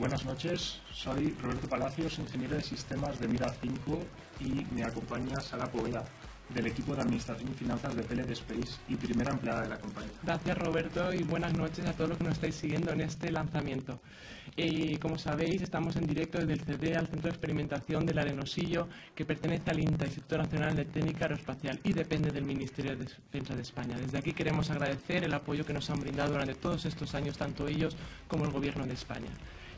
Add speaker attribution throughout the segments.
Speaker 1: Buenas noches, soy Roberto Palacios, ingeniero de sistemas de Mira 5 y me acompaña Sara Poveda, del equipo de Administración y Finanzas de PLD Space y primera empleada de la compañía.
Speaker 2: Gracias Roberto y buenas noches a todos los que nos estáis siguiendo en este lanzamiento. Como sabéis, estamos en directo desde el CD al Centro de Experimentación del Arenosillo, que pertenece al INTA, Instituto Nacional de Técnica Aeroespacial, y depende del Ministerio de Defensa de España. Desde aquí queremos agradecer el apoyo que nos han brindado durante todos estos años, tanto ellos como el Gobierno de España.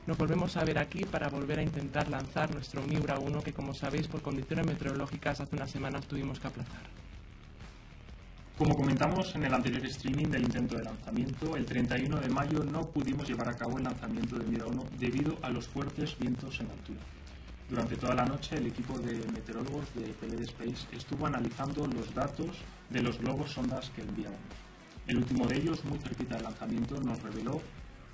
Speaker 2: Nos volvemos a ver aquí para volver a intentar lanzar nuestro Miura 1 que, como sabéis, por condiciones meteorológicas hace unas semanas tuvimos que aplazar.
Speaker 1: Como comentamos en el anterior streaming del intento de lanzamiento, el 31 de mayo no pudimos llevar a cabo el lanzamiento de Miura 1 debido a los fuertes vientos en altura. Durante toda la noche el equipo de meteorólogos de PLD Space estuvo analizando los datos de los globos sondas que enviábamos. El último de ellos, muy cerquita del lanzamiento, nos reveló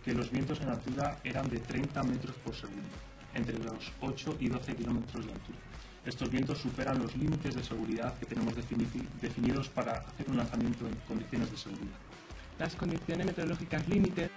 Speaker 1: que los vientos en altura eran de 30 metros por segundo, entre los 8 y 12 kilómetros de altura. Estos vientos superan los límites de seguridad que tenemos definidos para hacer un lanzamiento en condiciones de seguridad.
Speaker 2: Las condiciones meteorológicas límites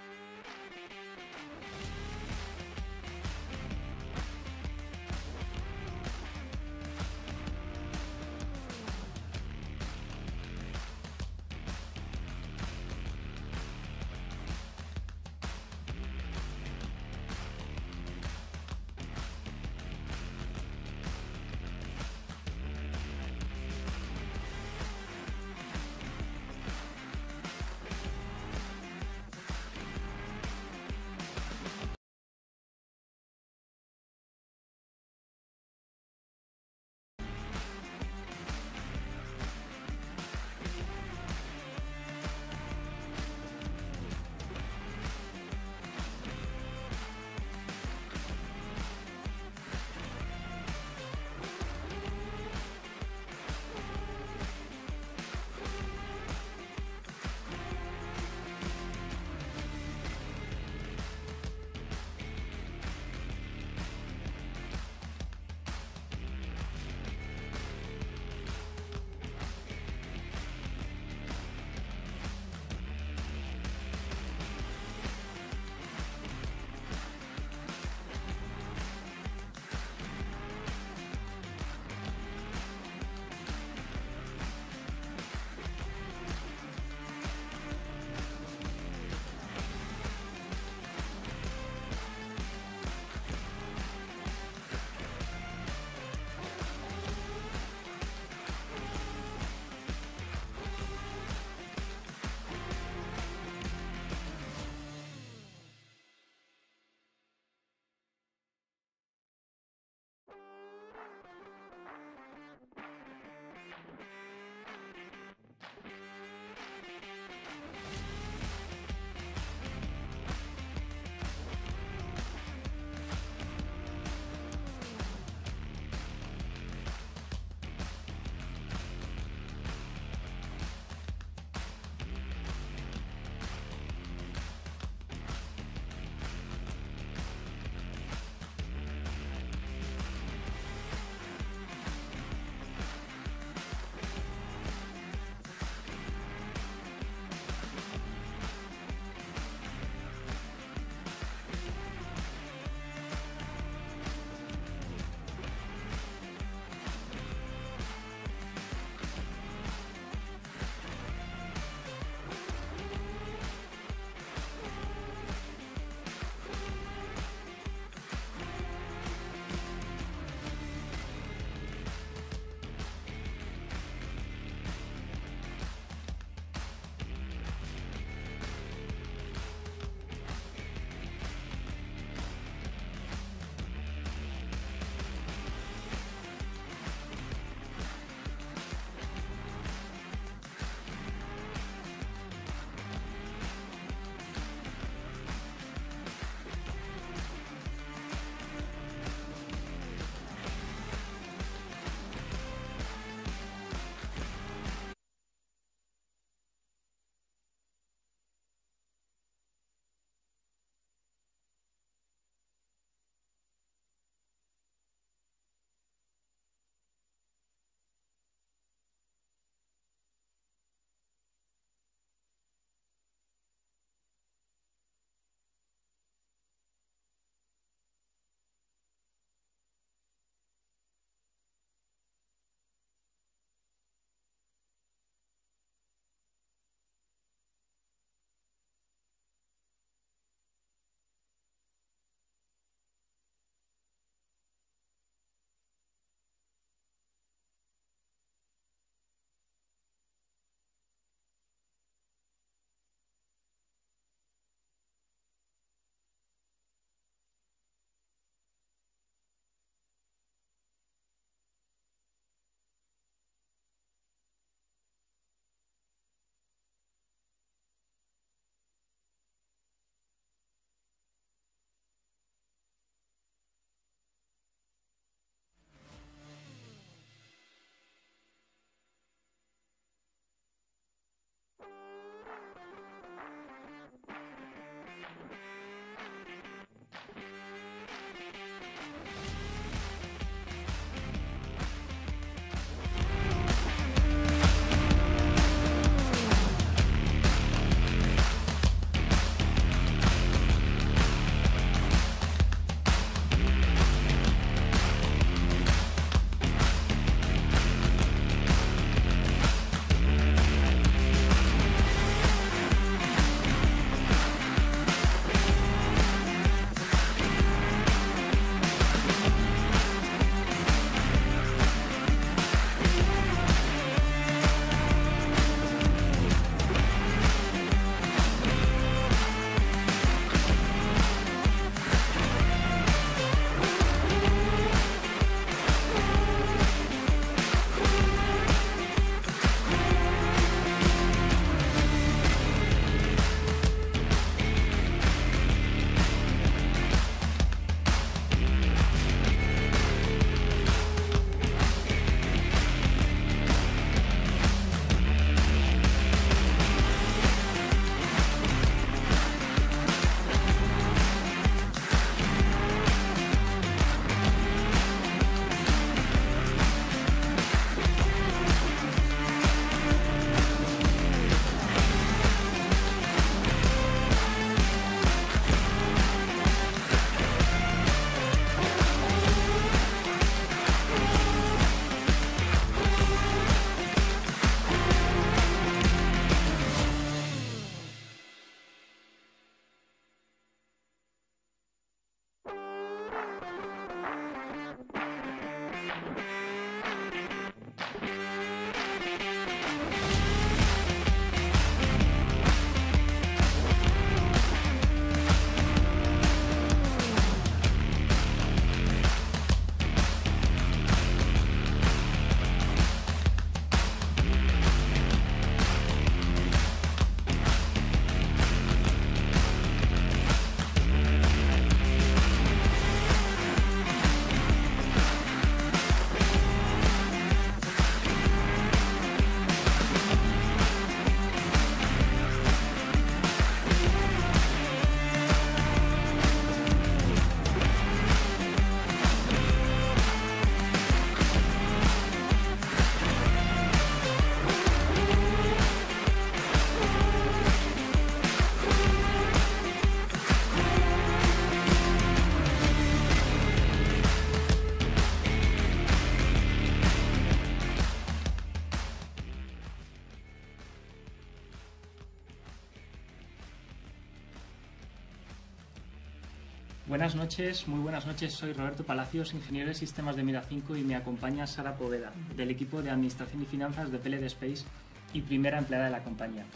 Speaker 1: Buenas noches, muy buenas noches. Soy Roberto Palacios, ingeniero de sistemas de Mira 5 y me acompaña Sara Poveda, del equipo de Administración y Finanzas de PLD Space y primera empleada de la compañía.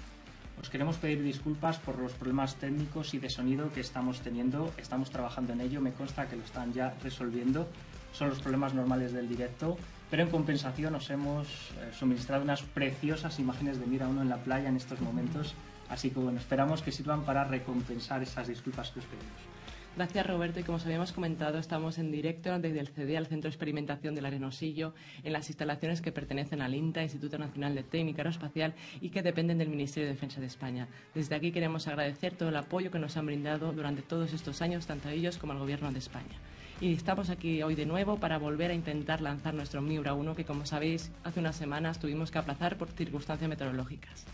Speaker 1: Os queremos pedir disculpas por los problemas técnicos y de sonido que estamos teniendo. Estamos trabajando en ello, me consta que lo están ya resolviendo. Son los problemas normales del directo, pero en compensación os hemos eh, suministrado unas preciosas imágenes de Mira 1 en la playa en estos momentos. Así que bueno, esperamos que sirvan para recompensar esas disculpas que os pedimos.
Speaker 2: Gracias Roberto y como os habíamos comentado estamos en directo desde el CD al Centro de Experimentación del Arenosillo en las instalaciones que pertenecen al INTA, Instituto Nacional de Técnica Aeroespacial y que dependen del Ministerio de Defensa de España. Desde aquí queremos agradecer todo el apoyo que nos han brindado durante todos estos años tanto a ellos como al Gobierno de España. Y estamos aquí hoy de nuevo para volver a intentar lanzar nuestro Miura 1 que como sabéis hace unas semanas tuvimos que aplazar por circunstancias meteorológicas.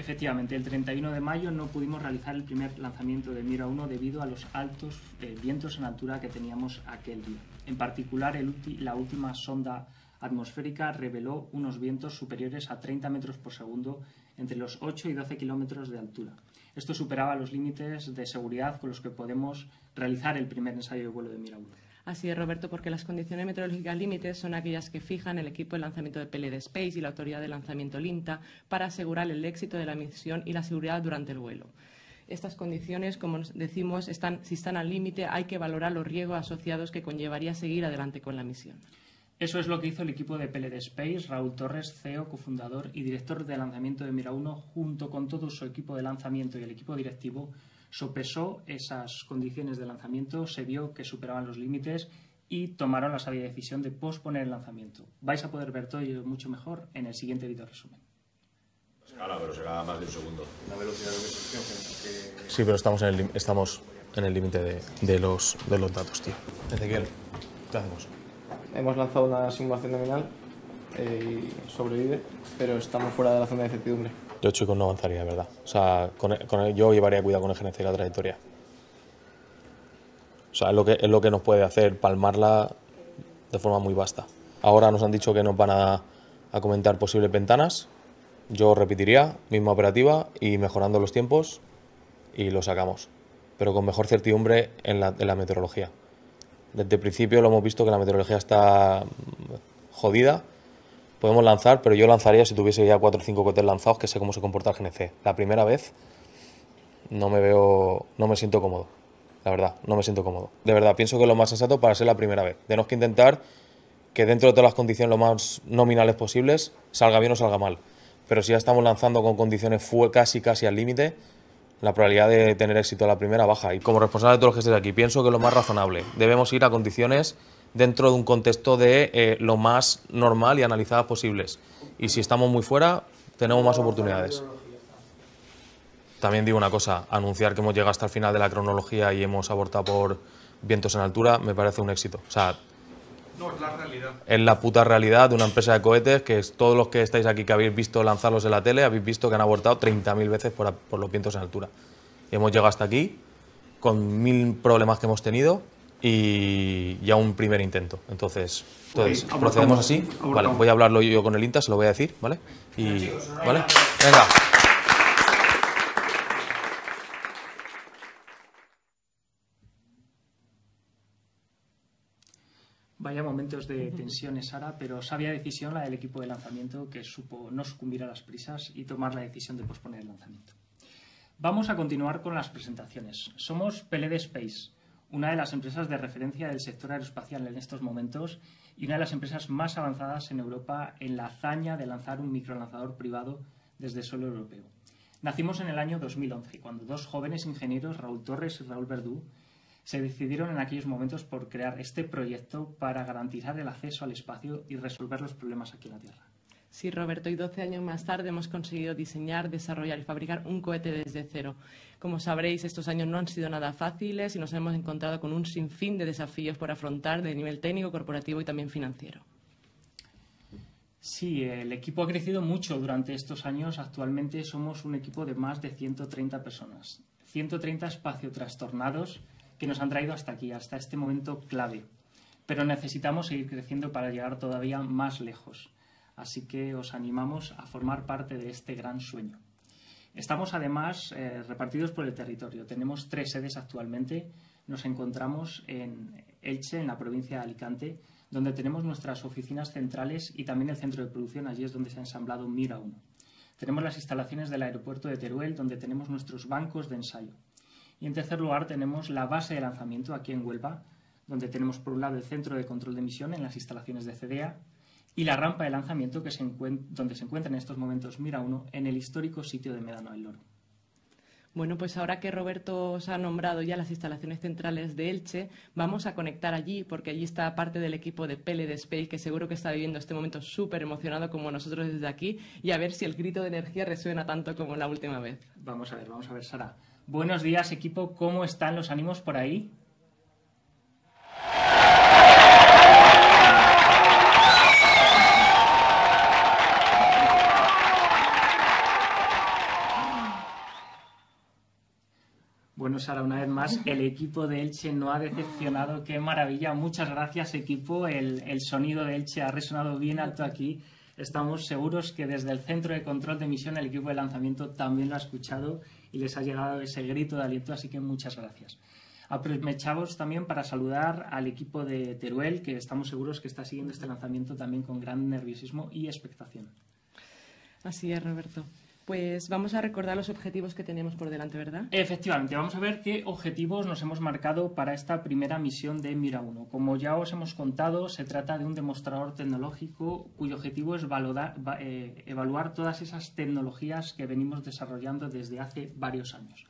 Speaker 1: Efectivamente, el 31 de mayo no pudimos realizar el primer lanzamiento de Mira 1 debido a los altos eh, vientos en altura que teníamos aquel día. En particular, la última sonda atmosférica reveló unos vientos superiores a 30 metros por segundo entre los 8 y 12 kilómetros de altura. Esto superaba los límites de seguridad con los que podemos realizar el primer ensayo de vuelo de Mira 1.
Speaker 2: Así es, Roberto, porque las condiciones meteorológicas límites son aquellas que fijan el equipo de lanzamiento de PLD Space y la autoridad de lanzamiento LINTA para asegurar el éxito de la misión y la seguridad durante el vuelo. Estas condiciones, como decimos, están, si están al límite, hay que valorar los riesgos asociados que conllevaría seguir adelante con la misión.
Speaker 1: Eso es lo que hizo el equipo de PLD Space, Raúl Torres, CEO, cofundador y director de lanzamiento de Mira 1, junto con todo su equipo de lanzamiento y el equipo directivo, sopesó esas condiciones de lanzamiento, se vio que superaban los límites y tomaron la sabia decisión de posponer el lanzamiento. Vais a poder ver todo ello mucho mejor en el siguiente video resumen.
Speaker 3: Escala, pero será más de un segundo.
Speaker 4: La velocidad de que...
Speaker 5: Sí, pero estamos en el, estamos en el límite de, de, los, de los datos, tío. Ezequiel, ¿qué hacemos?
Speaker 4: Hemos lanzado una simulación nominal eh, y sobrevive, pero estamos fuera de la zona de incertidumbre.
Speaker 5: Yo, chicos, no avanzaría, ¿verdad? O sea, con, con yo llevaría cuidado con el GNC y la trayectoria. O sea, es lo, que, es lo que nos puede hacer palmarla de forma muy vasta. Ahora nos han dicho que nos van a, a comentar posibles ventanas. Yo repetiría, misma operativa y mejorando los tiempos y lo sacamos. Pero con mejor certidumbre en la, en la meteorología. Desde el principio lo hemos visto que la meteorología está jodida podemos lanzar, pero yo lanzaría si tuviese ya cuatro o cinco cohetes lanzados, que sé cómo se comporta el GNC. La primera vez no me veo, no me siento cómodo. La verdad, no me siento cómodo. De verdad, pienso que es lo más sensato para ser la primera vez. Tenemos que intentar que dentro de todas las condiciones lo más nominales posibles salga bien o salga mal. Pero si ya estamos lanzando con condiciones fue casi casi al límite, la probabilidad de tener éxito a la primera baja. Y como responsable de todos los que estéis aquí, pienso que es lo más razonable. Debemos ir a condiciones dentro de un contexto de eh, lo más normal y analizadas posibles. Y si estamos muy fuera, tenemos más oportunidades. También digo una cosa, anunciar que hemos llegado hasta el final de la cronología y hemos abortado por vientos en altura me parece un éxito. O sea,
Speaker 4: no, es la realidad.
Speaker 5: Es la puta realidad de una empresa de cohetes que es, todos los que estáis aquí que habéis visto lanzarlos en la tele, habéis visto que han abortado 30.000 veces por, por los vientos en altura. Y hemos llegado hasta aquí con mil problemas que hemos tenido y ya un primer intento. Entonces, entonces procedemos así. Vale, voy a hablarlo yo con el INTA, se lo voy a decir, ¿vale? Y, ¿vale? Venga.
Speaker 1: Vaya momentos de tensión, Sara, pero sabia decisión la del equipo de lanzamiento que supo no sucumbir a las prisas y tomar la decisión de posponer el lanzamiento. Vamos a continuar con las presentaciones. Somos PLD Space, una de las empresas de referencia del sector aeroespacial en estos momentos y una de las empresas más avanzadas en Europa en la hazaña de lanzar un microlanzador privado desde suelo europeo. Nacimos en el año 2011, cuando dos jóvenes ingenieros, Raúl Torres y Raúl Verdú, se decidieron en aquellos momentos por crear este proyecto para garantizar el acceso al espacio y resolver los problemas aquí en la Tierra.
Speaker 2: Sí, Roberto, y 12 años más tarde hemos conseguido diseñar, desarrollar y fabricar un cohete desde cero. Como sabréis, estos años no han sido nada fáciles y nos hemos encontrado con un sinfín de desafíos por afrontar de nivel técnico, corporativo y también financiero.
Speaker 1: Sí, el equipo ha crecido mucho durante estos años. Actualmente somos un equipo de más de 130 personas. 130 espacios trastornados que nos han traído hasta aquí, hasta este momento clave. Pero necesitamos seguir creciendo para llegar todavía más lejos así que os animamos a formar parte de este gran sueño. Estamos además eh, repartidos por el territorio. Tenemos tres sedes actualmente. nos encontramos en Elche, en la provincia de Alicante, donde tenemos nuestras oficinas centrales y también el centro de producción. Allí es donde se ha ensamblado Mira 1. Tenemos las instalaciones del aeropuerto de Teruel, donde tenemos nuestros bancos de ensayo. Y en tercer lugar tenemos la base de lanzamiento aquí en Huelva, donde tenemos por un lado el centro de control de emisión en las instalaciones de CDA y la rampa de lanzamiento que se donde se encuentra en estos momentos Mira 1 en el histórico sitio de Medano del Loro.
Speaker 2: Bueno, pues ahora que Roberto os ha nombrado ya las instalaciones centrales de Elche, vamos a conectar allí, porque allí está parte del equipo de de Space, que seguro que está viviendo este momento súper emocionado como nosotros desde aquí, y a ver si el grito de energía resuena tanto como la última vez.
Speaker 1: Vamos a ver, vamos a ver, Sara. Buenos días, equipo. ¿Cómo están los ánimos por ahí? Una vez más, el equipo de Elche no ha decepcionado. Qué maravilla. Muchas gracias, equipo. El, sonido de Elche ha resonado bien alto aquí. Estamos seguros que desde el centro de control de emisión el equipo de lanzamiento también lo ha escuchado y les ha llegado ese grito de aliento, así que muchas gracias. Aprovechamos también para saludar al equipo de Teruel, que estamos seguros que está siguiendo este lanzamiento también con gran nerviosismo y expectación.
Speaker 2: Así es, Roberto. Pues vamos a recordar los objetivos que tenemos por delante, ¿verdad?
Speaker 1: Efectivamente, vamos a ver qué objetivos nos hemos marcado para esta primera misión de Mira 1. Como ya os hemos contado, se trata de un demostrador tecnológico cuyo objetivo es eh, evaluar todas esas tecnologías que venimos desarrollando desde hace varios años.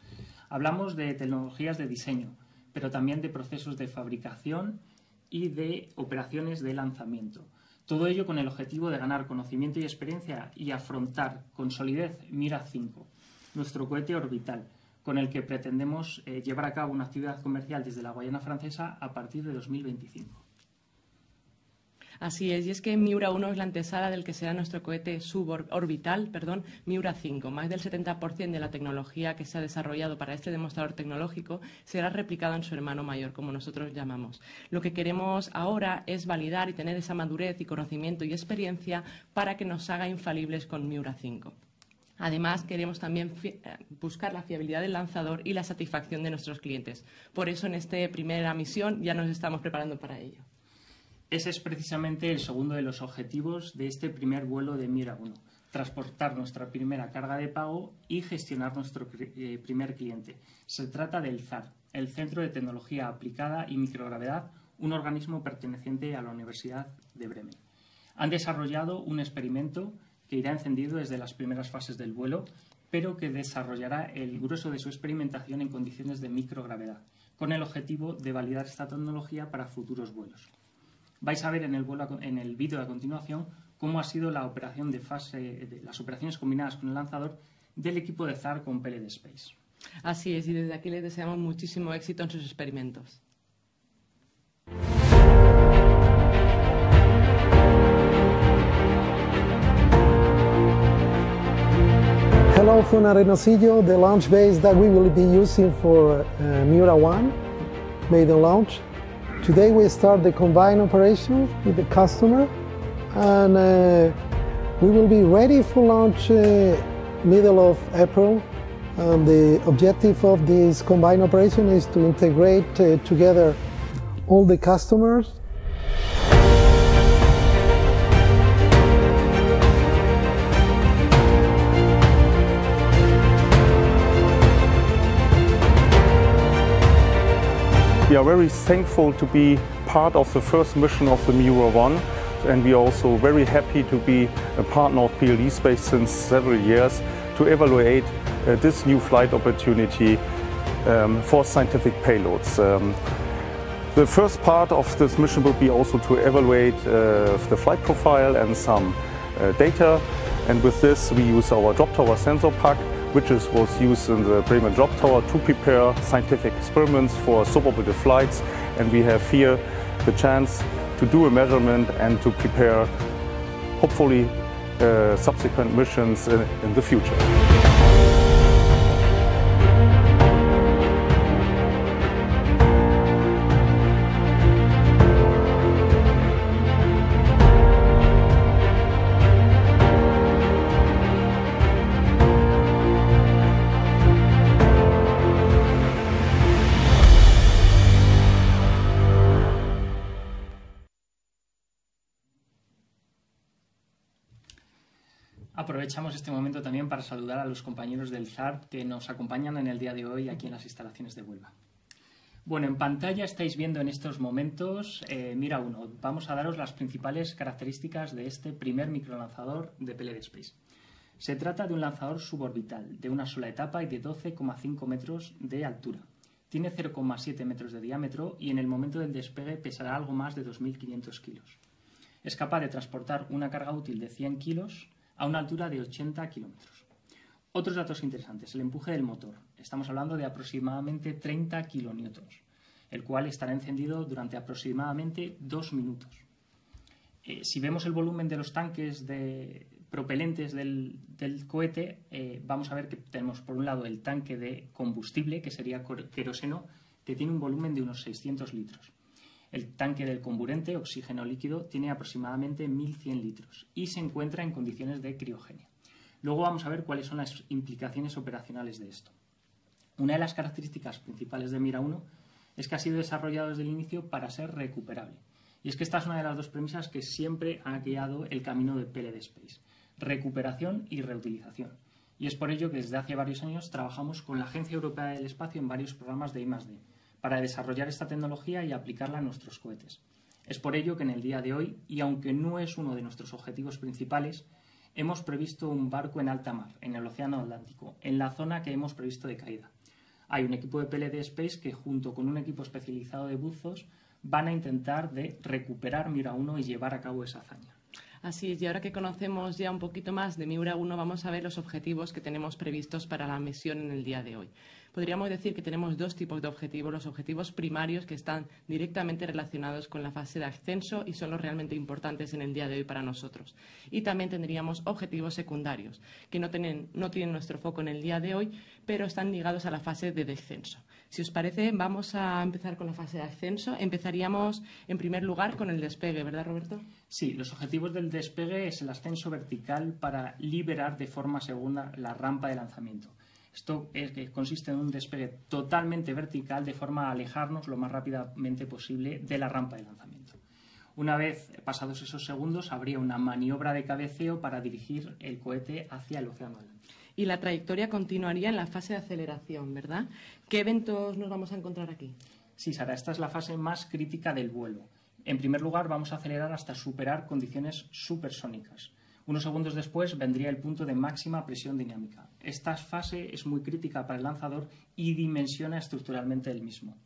Speaker 1: Hablamos de tecnologías de diseño, pero también de procesos de fabricación y de operaciones de lanzamiento. Todo ello con el objetivo de ganar conocimiento y experiencia y afrontar con solidez Mira 5, nuestro cohete orbital, con el que pretendemos eh, llevar a cabo una actividad comercial desde la Guayana Francesa a partir de 2025.
Speaker 2: Así es, y es que Miura 1 es la antesala del que será nuestro cohete suborbital, perdón, Miura 5. Más del 70% de la tecnología que se ha desarrollado para este demostrador tecnológico será replicada en su hermano mayor, como nosotros llamamos. Lo que queremos ahora es validar y tener esa madurez y conocimiento y experiencia para que nos haga infalibles con Miura 5. Además, queremos también eh, buscar la fiabilidad del lanzador y la satisfacción de nuestros clientes. Por eso, en esta primera misión ya nos estamos preparando para ello.
Speaker 1: Ese es precisamente el segundo de los objetivos de este primer vuelo de Mira 1, transportar nuestra primera carga de pago y gestionar nuestro eh, primer cliente. Se trata del ZAR, el Centro de Tecnología Aplicada y Microgravedad, un organismo perteneciente a la Universidad de Bremen. Han desarrollado un experimento que irá encendido desde las primeras fases del vuelo, pero que desarrollará el grueso de su experimentación en condiciones de microgravedad, con el objetivo de validar esta tecnología para futuros vuelos vais a ver en el, en el vídeo a continuación cómo ha sido la operación de fase, de las operaciones combinadas con el lanzador del equipo de ZAR con PLD Space.
Speaker 2: Así es, y desde aquí les deseamos muchísimo éxito en sus experimentos.
Speaker 6: Hello from Arenosillo, the launch base that we will be using for uh, Mura 1, maiden launch. Today we start the combined operation with the customer and uh, we will be ready for launch uh, middle of April. And the objective of this combined operation is to integrate uh, together all the customers
Speaker 7: We are very thankful to be part of the first mission of the Miura 1 and we are also very happy to be a partner of PLD Space since several years to evaluate uh, this new flight opportunity um, for scientific payloads. Um, the first part of this mission will be also to evaluate uh, the flight profile and some uh, data and with this we use our drop tower sensor pack which is, was used in the Bremen Drop Tower to prepare scientific experiments for suborbital flights. And we have here the chance to do a measurement and to prepare, hopefully, uh, subsequent missions in, in the future.
Speaker 1: A los compañeros del ZARP que nos acompañan en el día de hoy aquí en las instalaciones de Huelva. Bueno, en pantalla estáis viendo en estos momentos eh, Mira 1. Vamos a daros las principales características de este primer microlanzador de PLD Space. Se trata de un lanzador suborbital de una sola etapa y de 12,5 metros de altura. Tiene 0,7 metros de diámetro y en el momento del despegue pesará algo más de 2.500 kilos. Es capaz de transportar una carga útil de 100 kilos a una altura de 80 kilómetros. Otros datos interesantes. El empuje del motor. Estamos hablando de aproximadamente 30 kilonewtons, el cual estará encendido durante aproximadamente dos minutos. Eh, si vemos el volumen de los tanques de propelentes del, cohete, eh, vamos a ver que tenemos por un lado el tanque de combustible, que sería queroseno, que tiene un volumen de unos 600 litros. El tanque del comburente, oxígeno líquido, tiene aproximadamente 1.100 litros y se encuentra en condiciones de criogenia. Luego vamos a ver cuáles son las implicaciones operacionales de esto. Una de las características principales de Mira 1 es que ha sido desarrollado desde el inicio para ser recuperable. Y es que esta es una de las dos premisas que siempre ha guiado el camino de PLD Space. Recuperación y reutilización. Y es por ello que desde hace varios años trabajamos con la Agencia Europea del Espacio en varios programas de I+D para desarrollar esta tecnología y aplicarla a nuestros cohetes. Es por ello que en el día de hoy, y aunque no es uno de nuestros objetivos principales, hemos previsto un barco en alta mar, en el Océano Atlántico, en la zona que hemos previsto de caída. Hay un equipo de PLD Space que, junto con un equipo especializado de buzos, van a intentar de recuperar Mira 1 y llevar a cabo esa hazaña.
Speaker 2: Así es, y ahora que conocemos ya un poquito más de Miura 1, vamos a ver los objetivos que tenemos previstos para la misión en el día de hoy podríamos decir que tenemos dos tipos de objetivos. Los objetivos primarios que están directamente relacionados con la fase de ascenso y son los realmente importantes en el día de hoy para nosotros. Y también tendríamos objetivos secundarios que no tienen, no tienen nuestro foco en el día de hoy, pero están ligados a la fase de descenso. Si os parece, vamos a empezar con la fase de ascenso. Empezaríamos, en primer lugar, con el despegue, ¿verdad, Roberto?
Speaker 1: Sí, los objetivos del despegue es el ascenso vertical para liberar de forma segunda la rampa de lanzamiento. Esto consiste en un despegue totalmente vertical de forma a alejarnos lo más rápidamente posible de la rampa de lanzamiento. Una vez pasados esos segundos, habría una maniobra de cabeceo para dirigir el cohete hacia el océano Atlántico.
Speaker 2: Y la trayectoria continuaría en la fase de aceleración, ¿verdad? ¿Qué eventos nos vamos a encontrar aquí?
Speaker 1: Sí, Sara, esta es la fase más crítica del vuelo. En primer lugar, vamos a acelerar hasta superar condiciones supersónicas. Unos segundos después vendría el punto de máxima presión dinámica. Esta fase es muy crítica para el lanzador y dimensiona estructuralmente el mismo.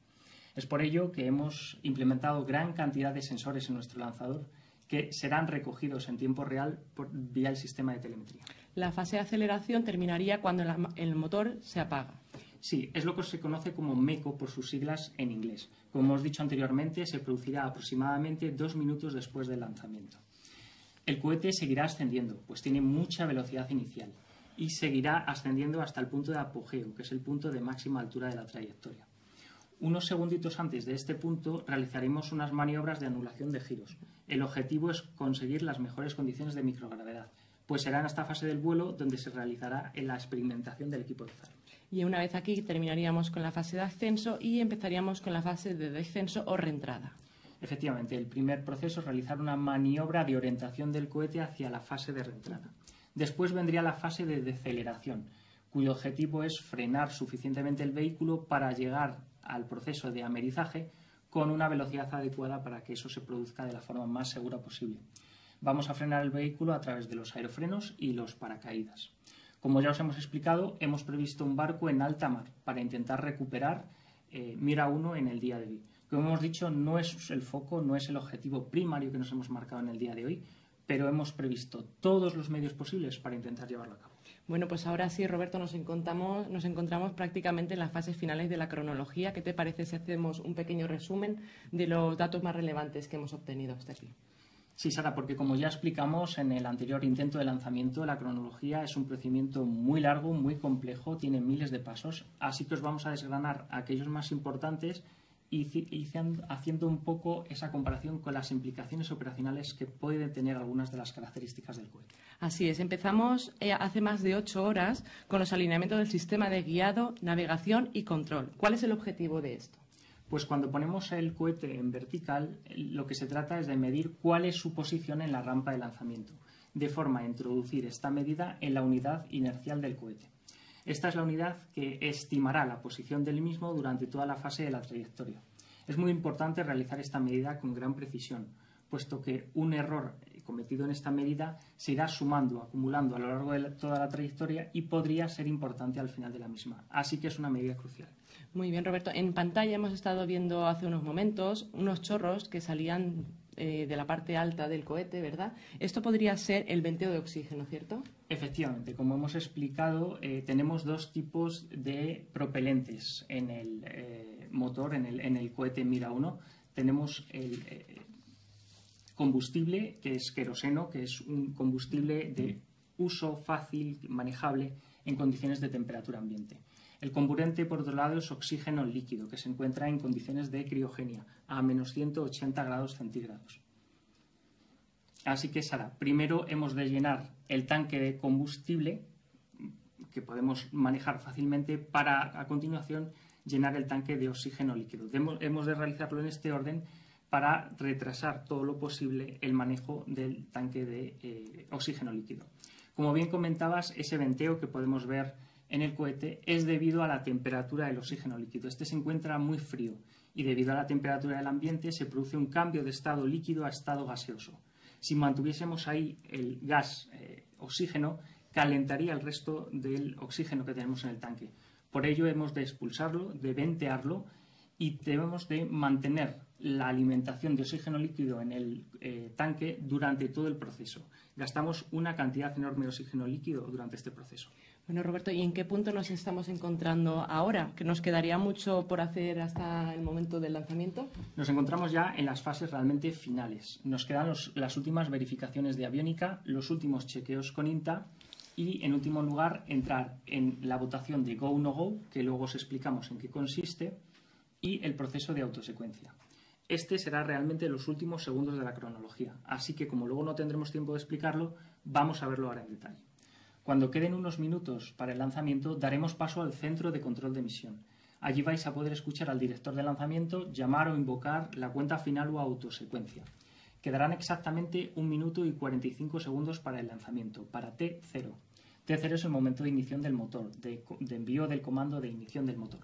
Speaker 1: Es por ello que hemos implementado gran cantidad de sensores en nuestro lanzador que serán recogidos en tiempo real por, vía el sistema de telemetría.
Speaker 2: La fase de aceleración terminaría cuando el motor se apaga.
Speaker 1: Sí, es lo que se conoce como MECO por sus siglas en inglés. Como hemos dicho anteriormente, se producirá aproximadamente dos minutos después del lanzamiento. El cohete seguirá ascendiendo, pues tiene mucha velocidad inicial, y seguirá ascendiendo hasta el punto de apogeo, que es el punto de máxima altura de la trayectoria. Unos segunditos antes de este punto realizaremos unas maniobras de anulación de giros. El objetivo es conseguir las mejores condiciones de microgravedad, pues será en esta fase del vuelo donde se realizará la experimentación del equipo de ZAR.
Speaker 2: Y una vez aquí terminaríamos con la fase de ascenso y empezaríamos con la fase de descenso o reentrada.
Speaker 1: Efectivamente, el primer proceso es realizar una maniobra de orientación del cohete hacia la fase de reentrada. Después vendría la fase de deceleración, cuyo objetivo es frenar suficientemente el vehículo para llegar al proceso de amerizaje con una velocidad adecuada para que eso se produzca de la forma más segura posible. Vamos a frenar el vehículo a través de los aerofrenos y los paracaídas. Como ya os hemos explicado, hemos previsto un barco en alta mar para intentar recuperar eh, Mira 1 en el día de hoy. Como hemos dicho, no es el foco, no es el objetivo primario que nos hemos marcado en el día de hoy, pero hemos previsto todos los medios posibles para intentar llevarlo a cabo.
Speaker 2: Bueno, pues ahora sí, Roberto, nos encontramos, nos encontramos prácticamente en las fases finales de la cronología. ¿Qué te parece si hacemos un pequeño resumen de los datos más relevantes que hemos obtenido hasta aquí?
Speaker 1: Sí, Sara, porque como ya explicamos en el anterior intento de lanzamiento, la cronología es un procedimiento muy largo, muy complejo, tiene miles de pasos, así que os vamos a desgranar aquellos más importantes y, haciendo un poco esa comparación con las implicaciones operacionales que pueden tener algunas de las características del cohete.
Speaker 2: Así es, empezamos eh, hace más de ocho horas con los alineamientos del sistema de guiado, navegación y control. ¿Cuál es el objetivo de esto?
Speaker 1: Pues cuando ponemos el cohete en vertical, lo que se trata es de medir cuál es su posición en la rampa de lanzamiento. de forma a introducir esta medida en la unidad inercial del cohete. Esta es la unidad que estimará la posición del mismo durante toda la fase de la trayectoria. Es muy importante realizar esta medida con gran precisión, puesto que un error cometido en esta medida se irá sumando, acumulando a lo largo de toda la trayectoria y podría ser importante al final de la misma. Así que es una medida crucial.
Speaker 2: Muy bien, Roberto. En pantalla hemos estado viendo hace unos momentos unos chorros que salían eh, de la parte alta del cohete, ¿verdad? Esto podría ser el venteo de oxígeno, ¿cierto?
Speaker 1: Efectivamente, como hemos explicado, eh, tenemos dos tipos de propelentes en el eh, motor, en el, en el, cohete Mira 1. Tenemos el combustible, que es queroseno, que es un combustible de uso fácil, manejable en condiciones de temperatura ambiente. El comburente, por otro lado, es oxígeno líquido, que se encuentra en condiciones de criogenia, a menos 180 grados centígrados. Así que, Sara, primero hemos de llenar el tanque de combustible, que podemos manejar fácilmente, para, a continuación, llenar el tanque de oxígeno líquido. Hemos de realizarlo en este orden para retrasar todo lo posible el manejo del tanque de eh, oxígeno líquido. Como bien comentabas, ese venteo que podemos ver en el cohete es debido a la temperatura del oxígeno líquido. Este se encuentra muy frío y debido a la temperatura del ambiente se produce un cambio de estado líquido a estado gaseoso. Si mantuviésemos ahí el gas eh, oxígeno, calentaría el resto del oxígeno que tenemos en el tanque. Por ello hemos de expulsarlo, de ventearlo y debemos de mantener la alimentación de oxígeno líquido en el eh, tanque durante todo el proceso. Gastamos una cantidad enorme de oxígeno líquido durante este proceso.
Speaker 2: Bueno, Roberto, ¿y en qué punto nos estamos encontrando ahora? ¿Que nos quedaría mucho por hacer hasta el momento del lanzamiento?
Speaker 1: Nos encontramos ya en las fases realmente finales. Nos quedan las últimas verificaciones de aviónica, los últimos chequeos con INTA y, en último lugar, entrar en la votación de Go No Go, que luego os explicamos en qué consiste, y el proceso de autosecuencia. Este será realmente los últimos segundos de la cronología, así que como luego no tendremos tiempo de explicarlo, vamos a verlo ahora en detalle. Cuando queden unos minutos para el lanzamiento, daremos paso al centro de control de emisión. Allí vais a poder escuchar al director de lanzamiento llamar o invocar la cuenta final o autosecuencia. Quedarán exactamente un minuto y 45 segundos para el lanzamiento, para T0. T0 es el momento de ignición del motor, de, envío del comando de ignición del motor.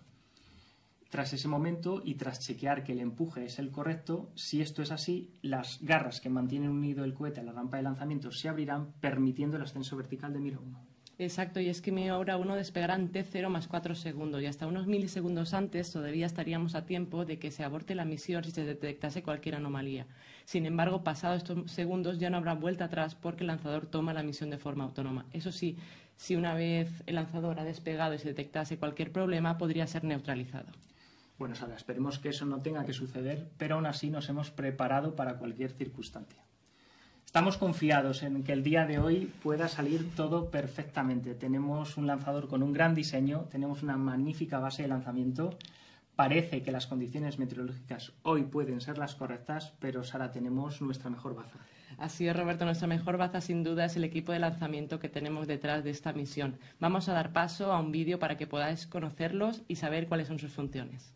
Speaker 1: Tras ese momento y tras chequear que el empuje es el correcto, si esto es así, las garras que mantienen unido el cohete a la rampa de lanzamiento se abrirán permitiendo el ascenso vertical de Mira 1.
Speaker 2: Exacto, y es que Mira 1 despegará en T0 más 4 segundos y hasta unos milisegundos antes todavía estaríamos a tiempo de que se aborte la misión si se detectase cualquier anomalía. Sin embargo, pasados estos segundos ya no habrá vuelta atrás porque el lanzador toma la misión de forma autónoma. Eso sí, si una vez el lanzador ha despegado y se detectase cualquier problema, podría ser neutralizado.
Speaker 1: Bueno, Sara, esperemos que eso no tenga que suceder, pero aún así nos hemos preparado para cualquier circunstancia. Estamos confiados en que el día de hoy pueda salir todo perfectamente. Tenemos un lanzador con un gran diseño, tenemos una magnífica base de lanzamiento. Parece que las condiciones meteorológicas hoy pueden ser las correctas, pero Sara, tenemos nuestra mejor baza.
Speaker 2: Así es, Roberto. Nuestra mejor baza, sin duda, es el equipo de lanzamiento que tenemos detrás de esta misión. Vamos a dar paso a un vídeo para que podáis conocerlos y saber cuáles son sus funciones.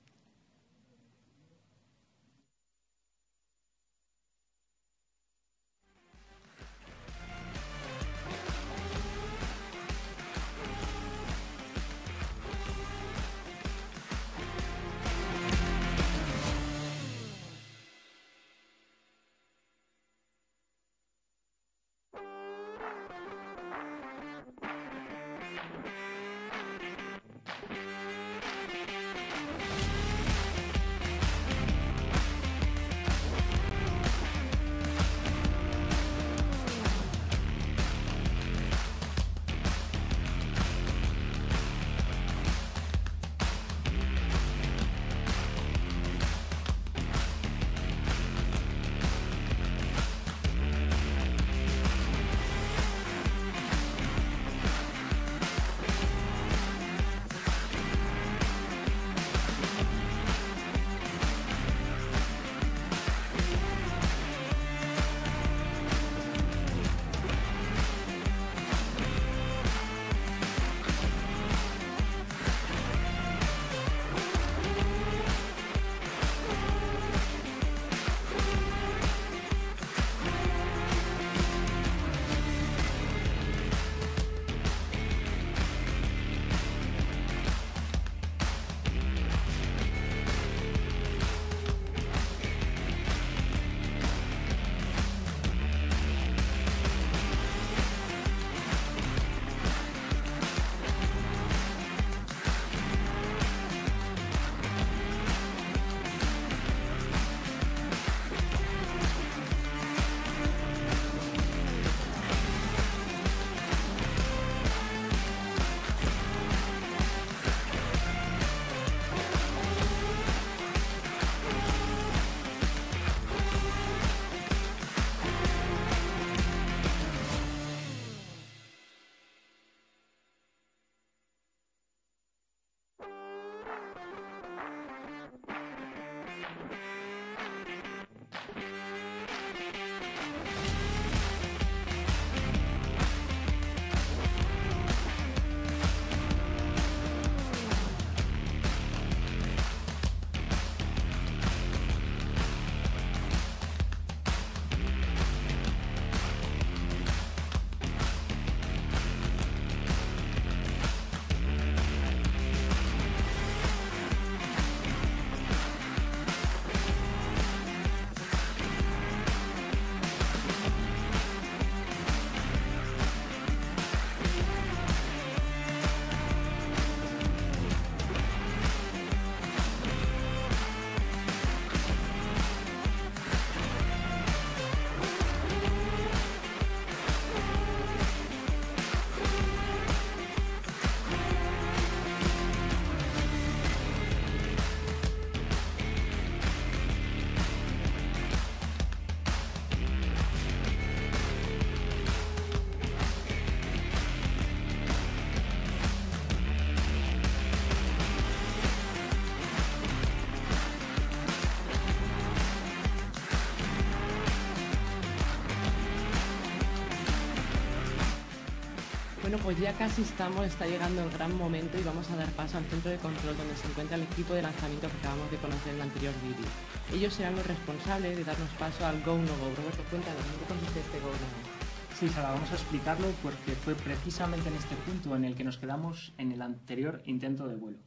Speaker 2: Pues ya casi estamos, está llegando el gran momento y vamos a dar paso al centro de control donde se encuentra el equipo de lanzamiento que acabamos de conocer en el anterior vídeo. Ellos serán los responsables de darnos paso al Go No Go. Roberto, cuéntanos, ¿en qué consiste este Go No Go?
Speaker 1: Sí, Sara, vamos a explicarlo porque fue precisamente en este punto en el que nos quedamos en el anterior intento de vuelo.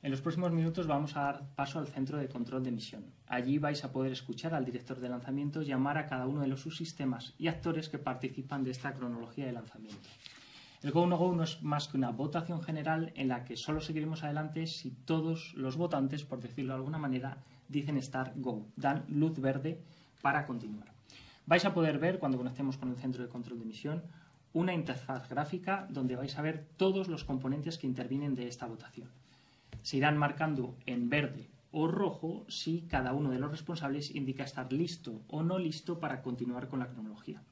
Speaker 1: En los próximos minutos vamos a dar paso al centro de control de misión. Allí vais a poder escuchar al director de lanzamiento llamar a cada uno de los subsistemas y actores que participan de esta cronología de lanzamiento. El Go No Go no es más que una votación general en la que solo seguiremos adelante si todos los votantes, por decirlo de alguna manera, dicen estar Go, dan luz verde para continuar. Vais a poder ver, cuando conectemos con el centro de control de misión, una interfaz gráfica donde vais a ver todos los componentes que intervienen de esta votación se irán marcando en verde o rojo si cada uno de los responsables indica estar listo o no listo para continuar con la cronología.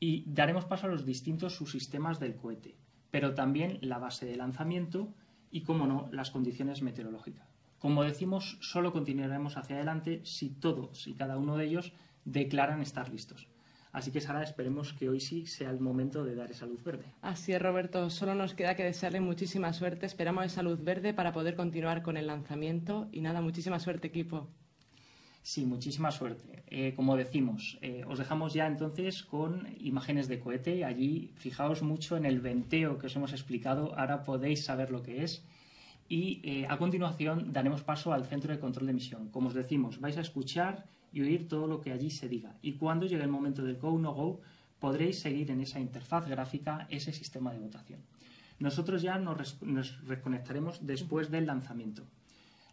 Speaker 1: Y daremos paso a los distintos subsistemas del cohete, pero también la base de lanzamiento y, como no, las condiciones meteorológicas. Como decimos, solo continuaremos hacia adelante si todos y cada uno de ellos declaran estar listos. Así que, Sara, esperemos que hoy sí sea el momento de dar esa luz verde.
Speaker 2: Así es, Roberto. Solo nos queda que desearle muchísima suerte. Esperamos esa luz verde para poder continuar con el lanzamiento. Y nada, muchísima suerte, equipo.
Speaker 1: Sí, muchísima suerte. Eh, como decimos, eh, os dejamos ya entonces con imágenes de cohete. Allí fijaos mucho en el venteo que os hemos explicado. Ahora podéis saber lo que es. Y eh, a continuación daremos paso al centro de control de misión. Como os decimos, vais a escuchar y oír todo lo que allí se diga. Y cuando llegue el momento del Go No Go, podréis seguir en esa interfaz gráfica ese sistema de votación. Nosotros ya nos, nos reconectaremos después del lanzamiento.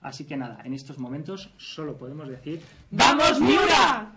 Speaker 1: Así que nada, en estos momentos solo podemos decir
Speaker 2: ¡Vamos, Miura!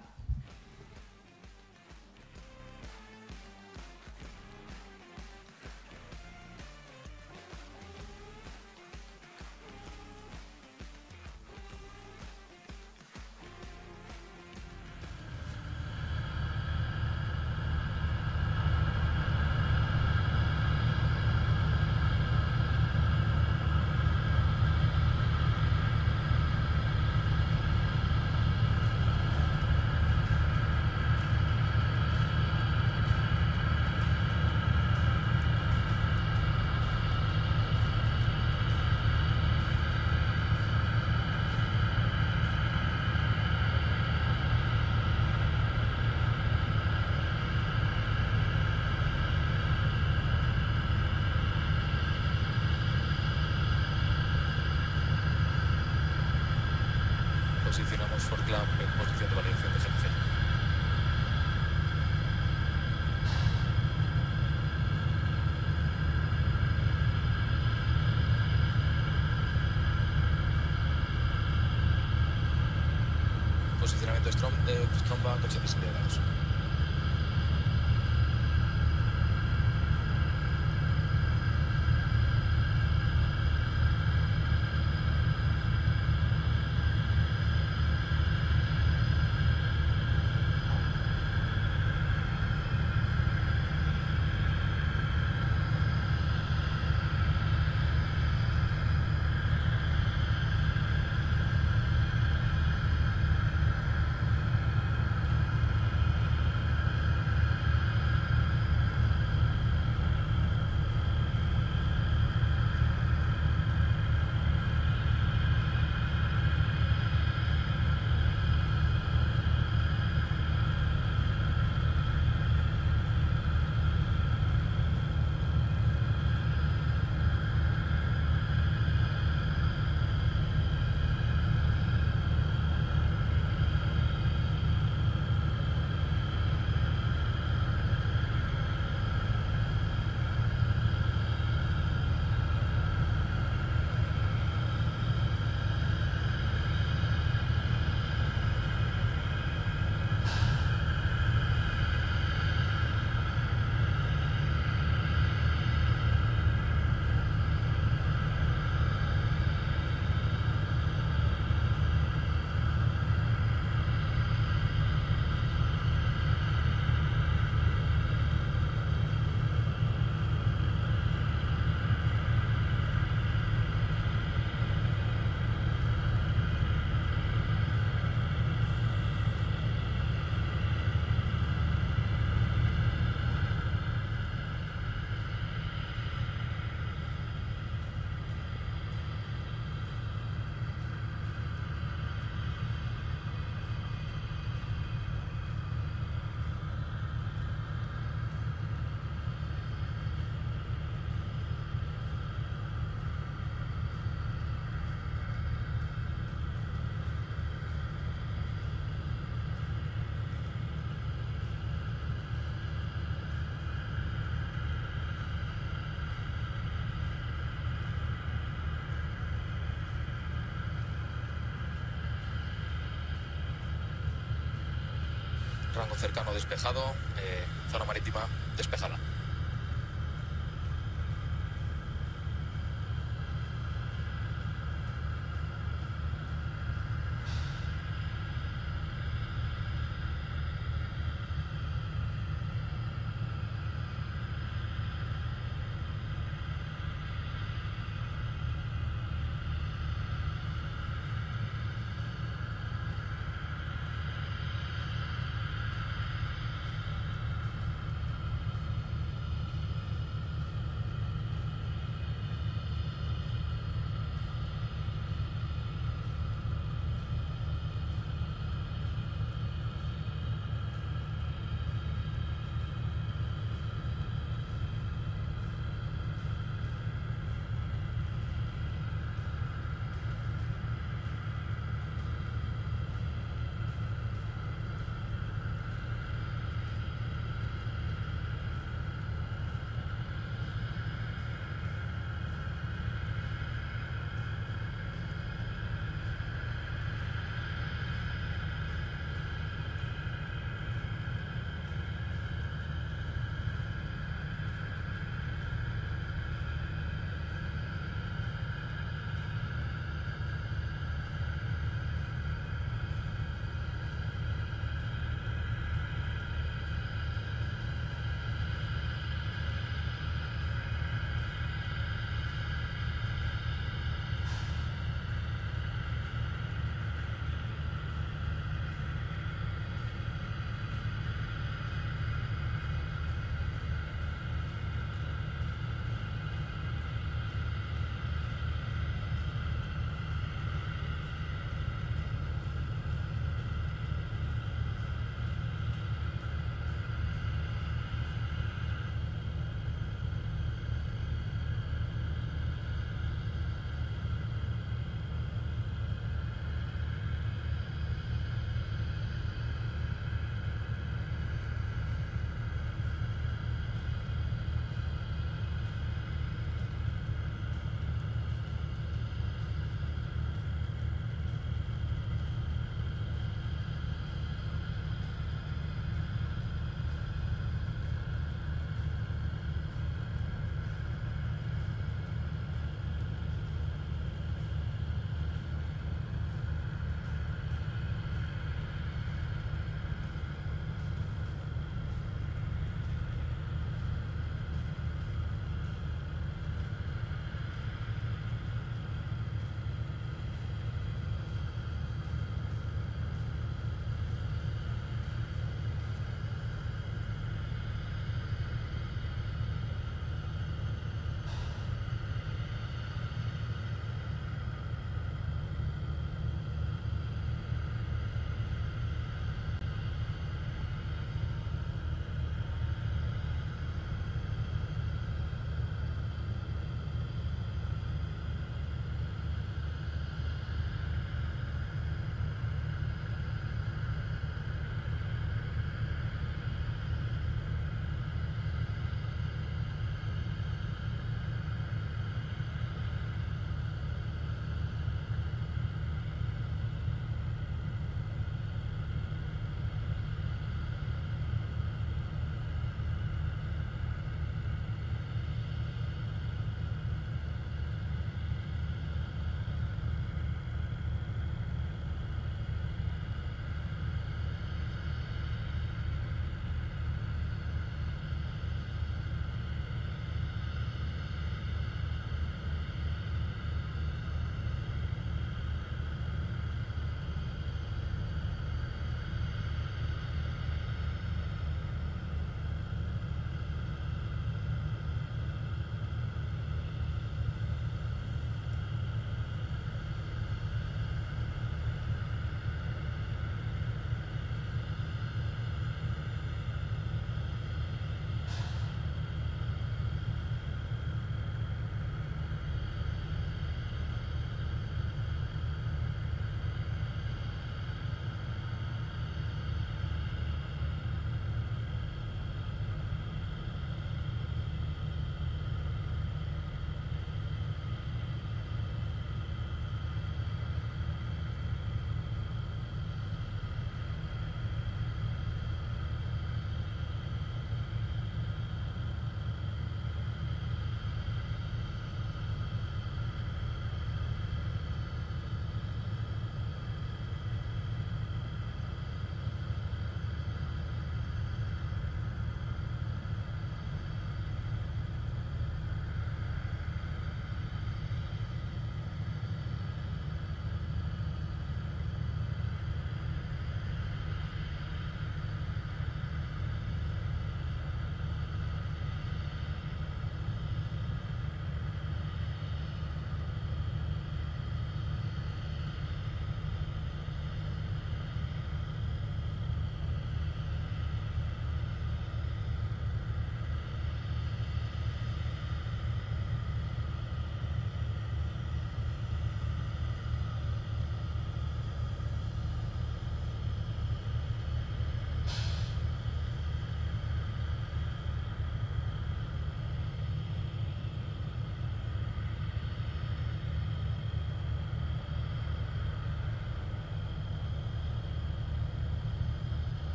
Speaker 8: En posición de variación de GNC. Posicionamiento Strom de Strombank 87 grados.
Speaker 5: Cercano despejado, eh, zona marítima despejada.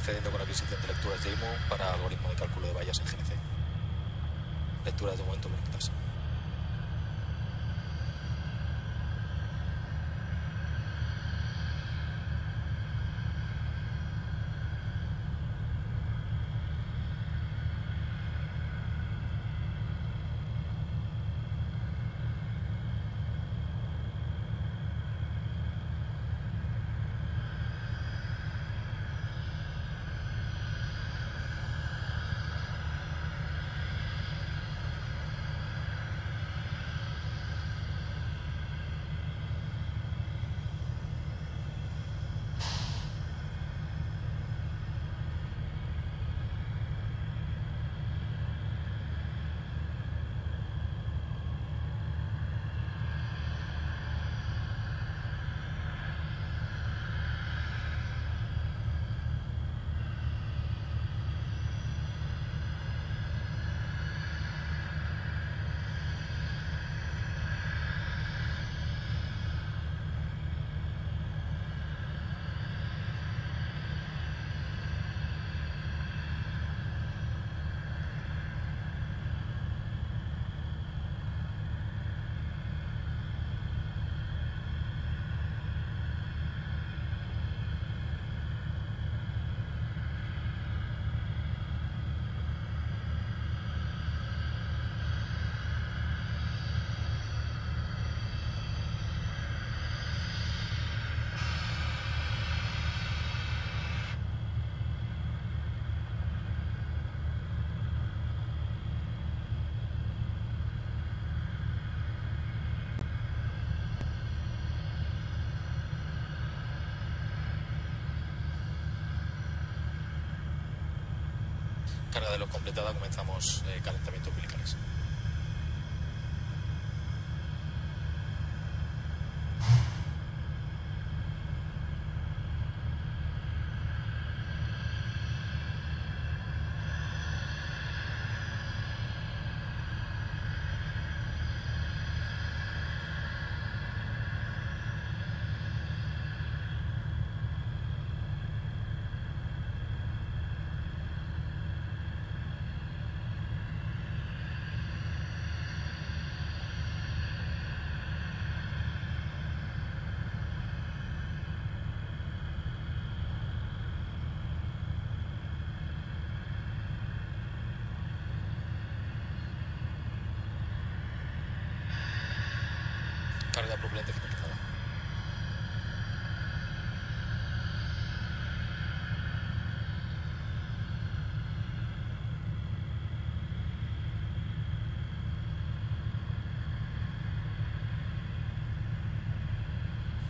Speaker 5: Procediendo con adquisición de lecturas de IMU para algoritmo de cálculo de vallas en GNC. Lecturas de momento bonitas. Carga de lo completada, comenzamos eh, calentamiento umbilicales.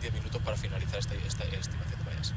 Speaker 5: 10 minutos para finalizar esta, estimación de vallas.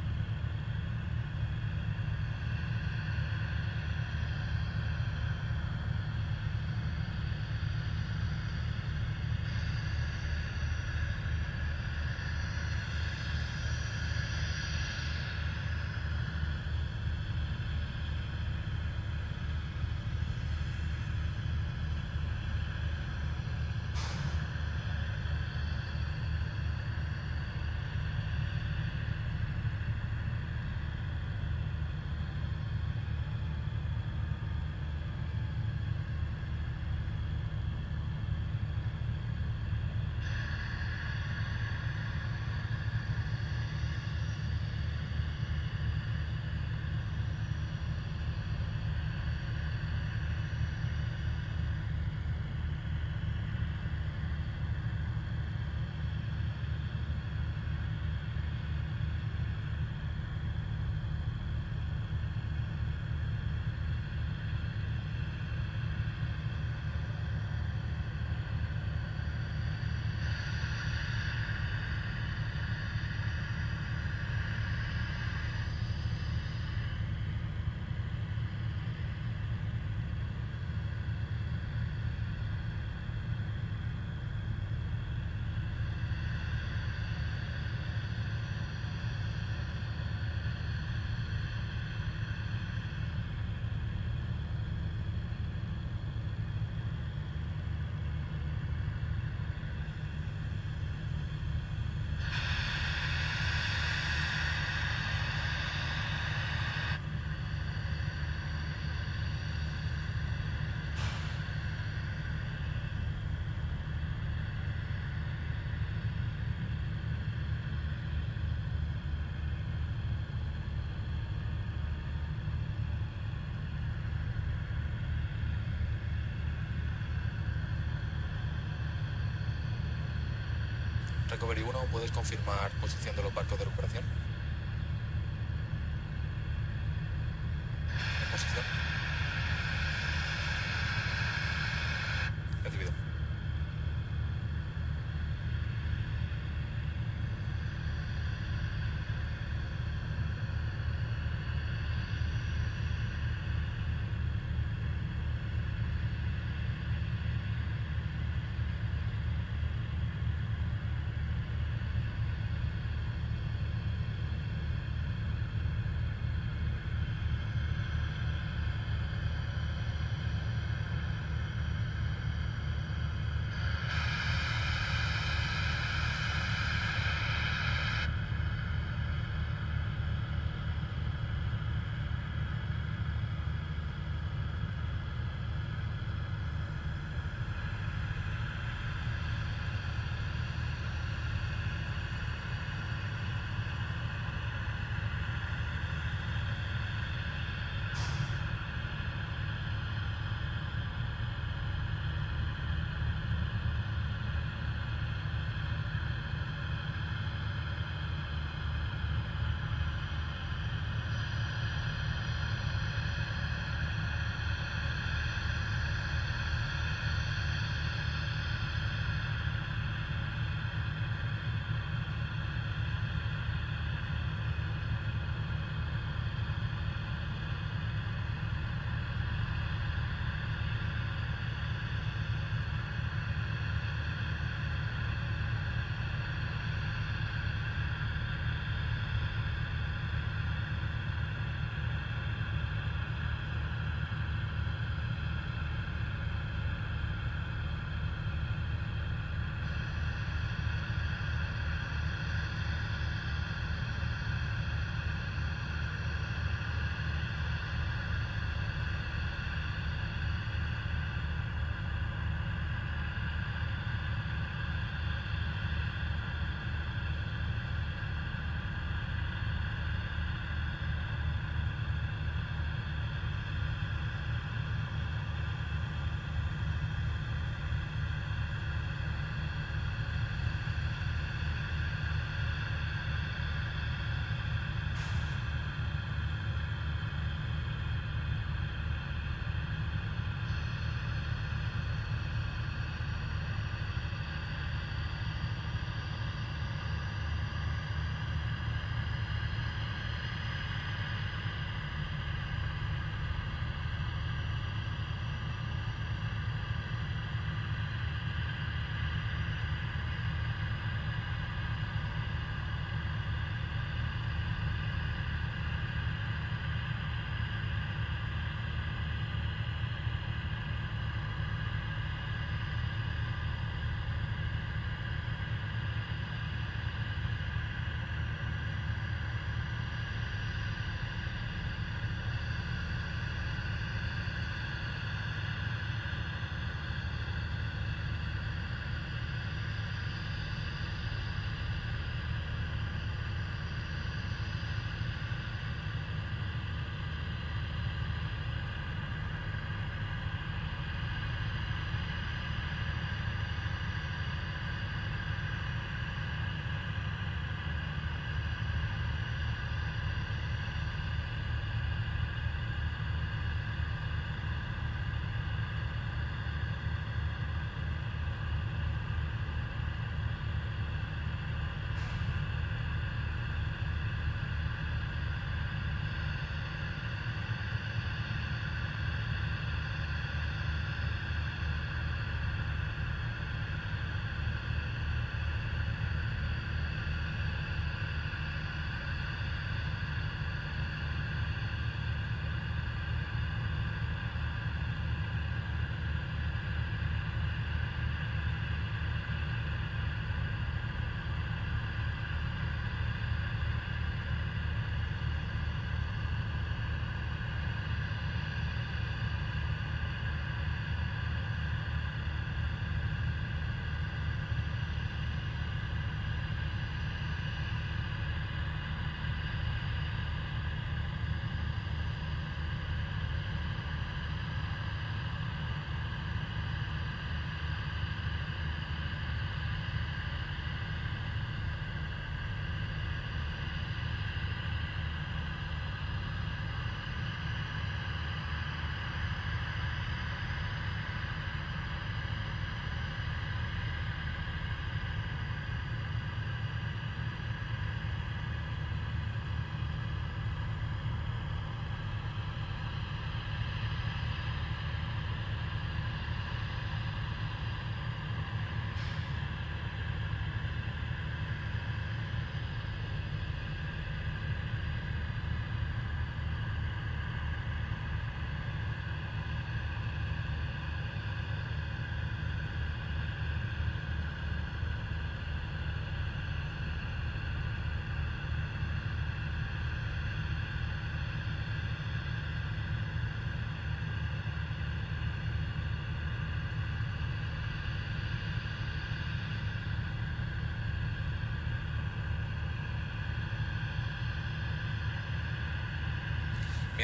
Speaker 5: ¿Puedes confirmar posición de los barcos de recuperación?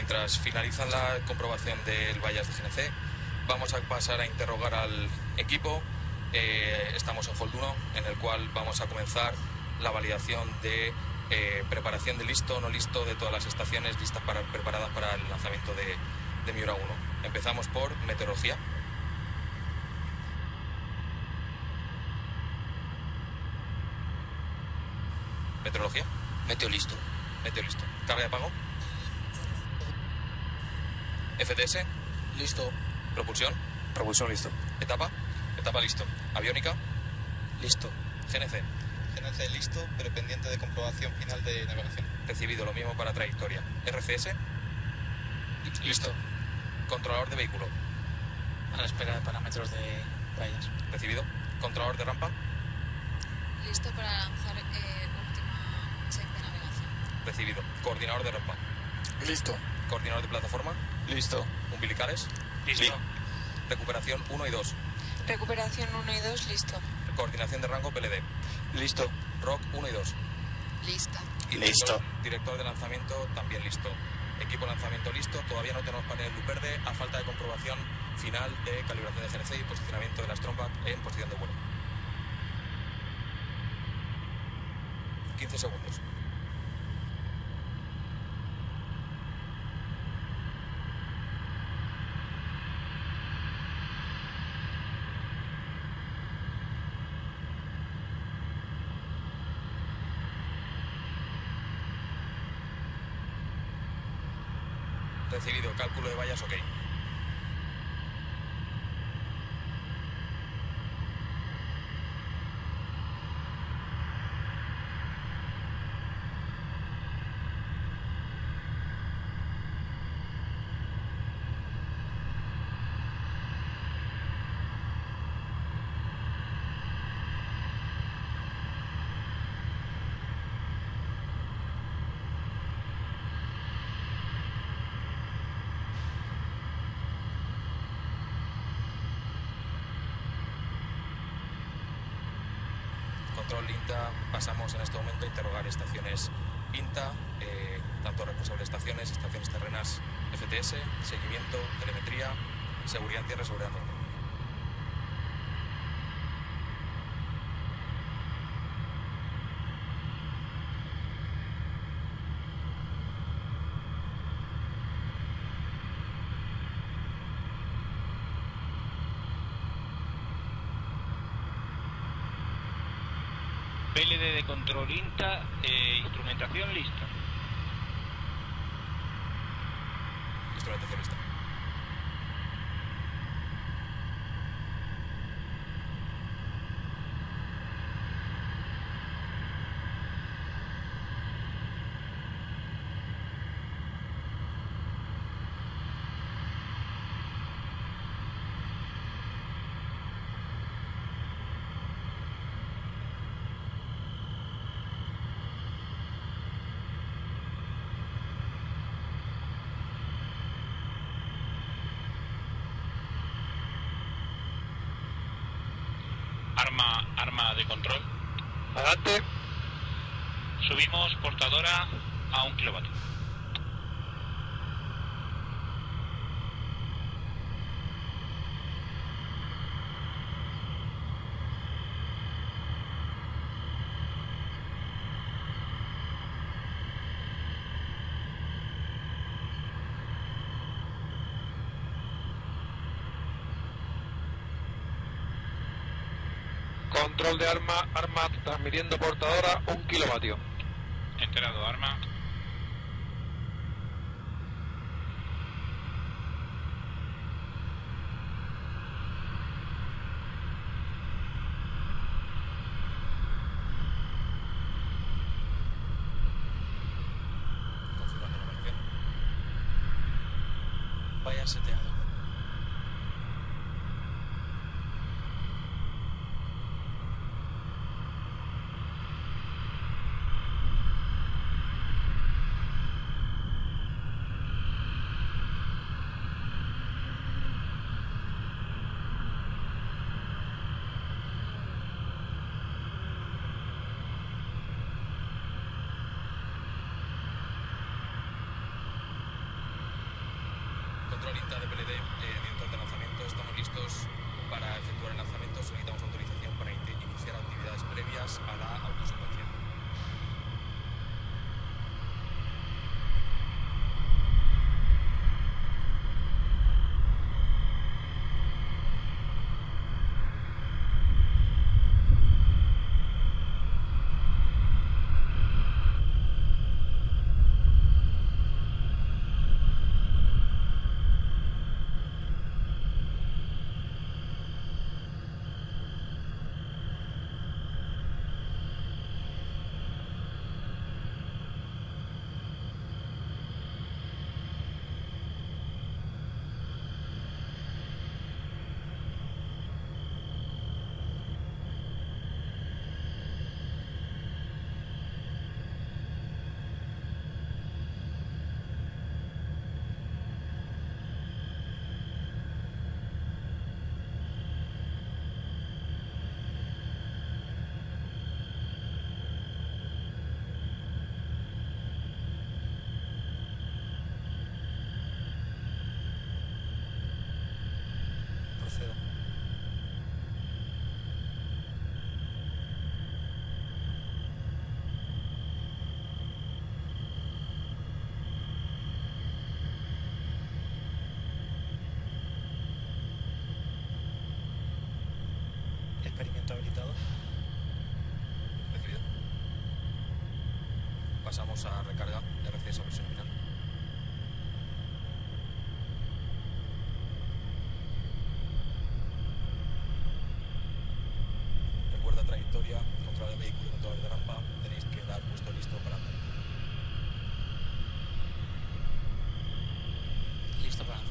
Speaker 5: Mientras finalizan la comprobación del vallas de GNC, vamos a pasar a interrogar al equipo. Eh, estamos en Hold 1, en el cual vamos a comenzar la validación de eh, preparación de listo, no listo, de todas las estaciones listas para, preparadas para el lanzamiento de, de Miura 1. Empezamos por meteorología. Meteorología.
Speaker 9: Meteo listo.
Speaker 5: Meteo listo. Carga de apago. FTS.
Speaker 9: Listo.
Speaker 5: Propulsión.
Speaker 9: Propulsión listo.
Speaker 5: Etapa. Etapa listo. Aviónica.
Speaker 9: Listo.
Speaker 5: GNC.
Speaker 9: GNC listo, pero pendiente de comprobación final de navegación.
Speaker 5: Recibido lo mismo para trayectoria. RCS.
Speaker 9: Listo.
Speaker 5: Controlador de vehículo.
Speaker 9: A la espera de parámetros de vallas.
Speaker 5: Recibido. Controlador de rampa.
Speaker 10: Listo para lanzar eh, última check de navegación.
Speaker 5: Recibido. Coordinador de rampa.
Speaker 9: Listo.
Speaker 5: Coordinador de plataforma.
Speaker 9: Listo.
Speaker 5: Umbilicales.
Speaker 9: Listo.
Speaker 5: Recuperación 1 y 2.
Speaker 10: Recuperación 1 y 2, listo.
Speaker 5: Coordinación de rango PLD.
Speaker 9: Listo.
Speaker 5: ROC 1 y 2.
Speaker 10: Lista.
Speaker 5: Y
Speaker 9: Listo.
Speaker 5: Director, director de lanzamiento también listo. Equipo lanzamiento listo. Todavía no tenemos panel luz verde a falta de comprobación final de calibración de GNC y posicionamiento de las trompas en posición de vuelo. 15 segundos. Recibido. Cálculo de vallas, ok. Control INTA, pasamos en este momento interrogar estaciones INTA, eh, tanto responsables de estaciones, estaciones terrenas FTS, seguimiento, telemetría, seguridad en tierra y seguridad en rango.
Speaker 11: PLD de control INTA, eh, instrumentación lista.
Speaker 5: Instrumentación lista.
Speaker 11: Arma, arma de control.
Speaker 9: Adelante.
Speaker 11: Subimos portadora a un kilovatio.
Speaker 12: Control de arma, arma transmitiendo portadora, un kilovatio.
Speaker 11: Enterado, arma.
Speaker 5: vamos a recarga RCS a presión final. Recuerda trayectoria, control del vehículo, control de rampa, tenéis que dar puesto listo para andar.
Speaker 10: Listo para andar.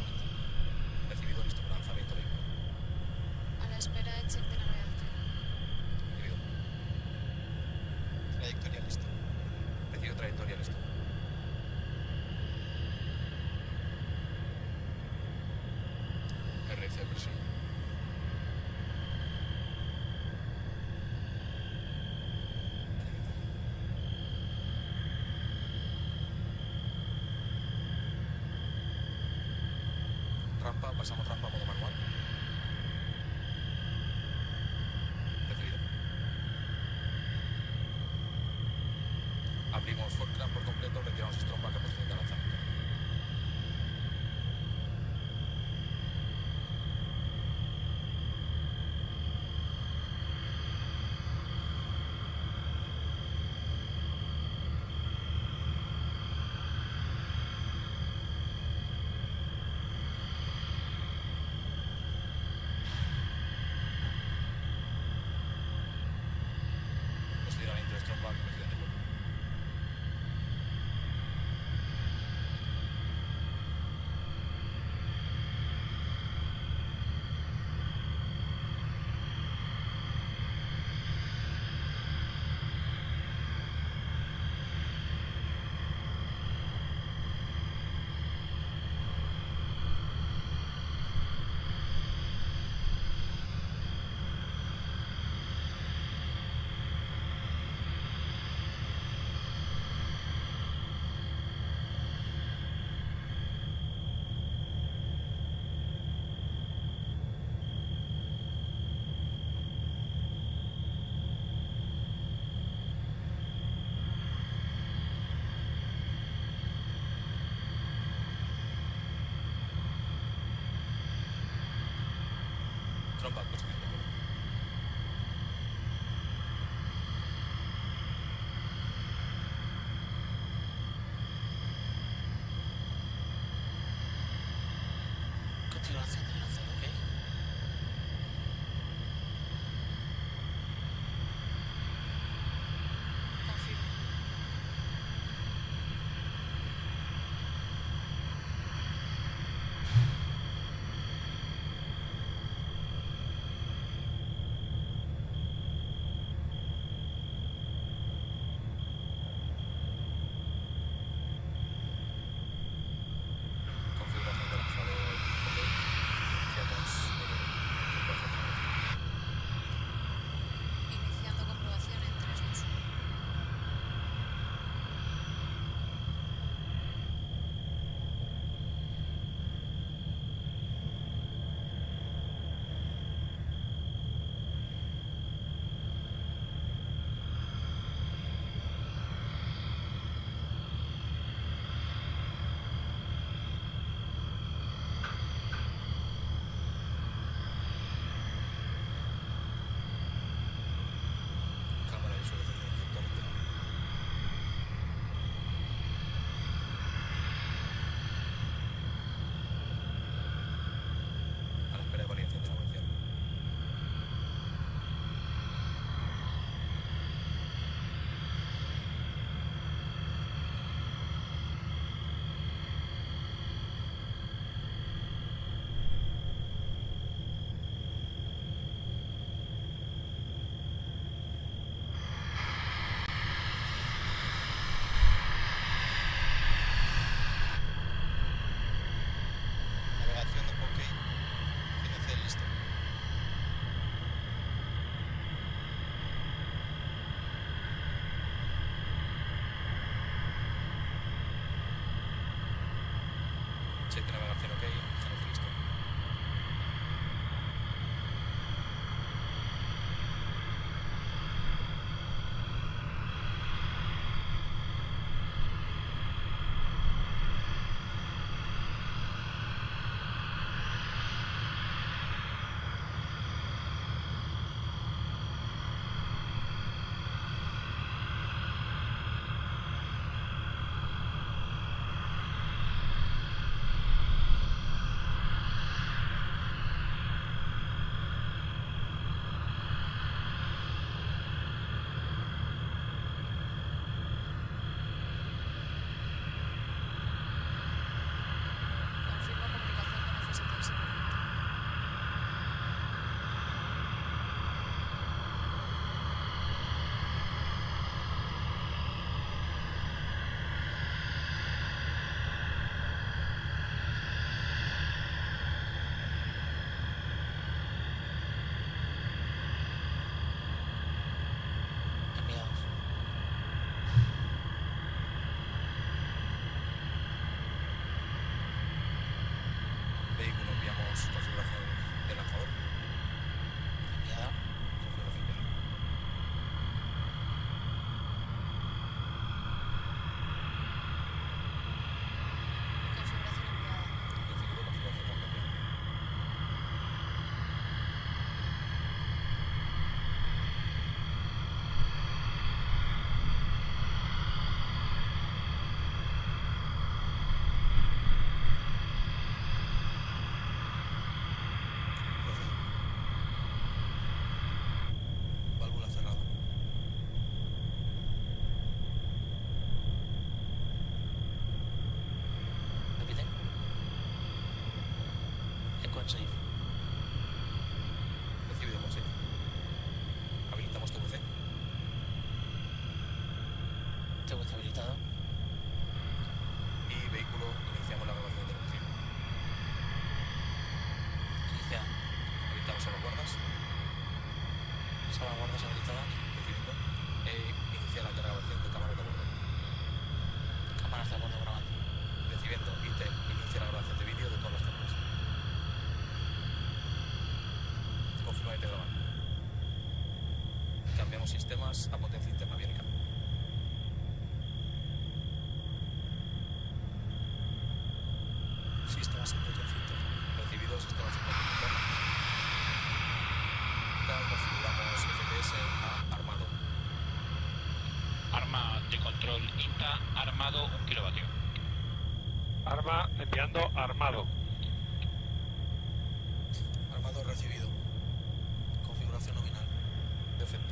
Speaker 5: passamos atrás para
Speaker 10: about this.
Speaker 5: Safe.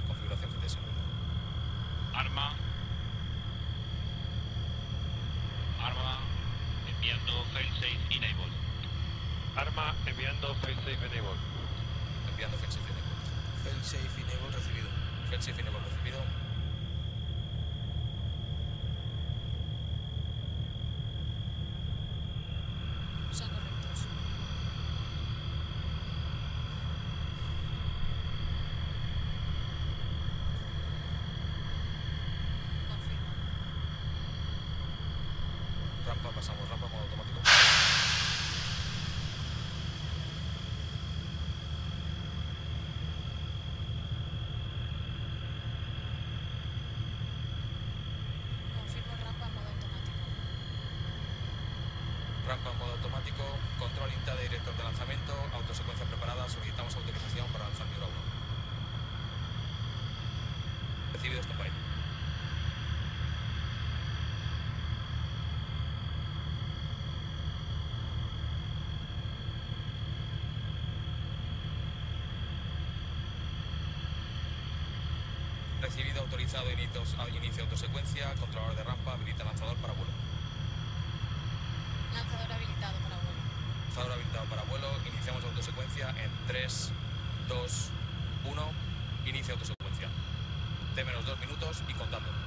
Speaker 9: Configuración
Speaker 5: FPS.
Speaker 11: Arma. Arma enviando failsafe enable.
Speaker 12: Arma enviando failsafe enable.
Speaker 5: Enviando failsafe enable.
Speaker 9: Failsafe enable recibido.
Speaker 5: Failsafe enable recibido.
Speaker 10: Son correctos. Confirmo.
Speaker 5: Rampa, pasamos rampa modo automático.
Speaker 10: Confirmo rampa en modo automático.
Speaker 5: Rampa en modo automático. Control INTA de director de lanzamiento. Autosecuencia preparada. Solicitamos autorización para lanzar Miura 1. Recibido standby. Inicio, inicio autosecuencia, controlador de rampa, habilita lanzador para vuelo.
Speaker 10: Lanzador habilitado para vuelo.
Speaker 5: Lanzador habilitado para vuelo, iniciamos autosecuencia en 3, 2, 1, inicia autosecuencia. T menos 2 minutos y contando.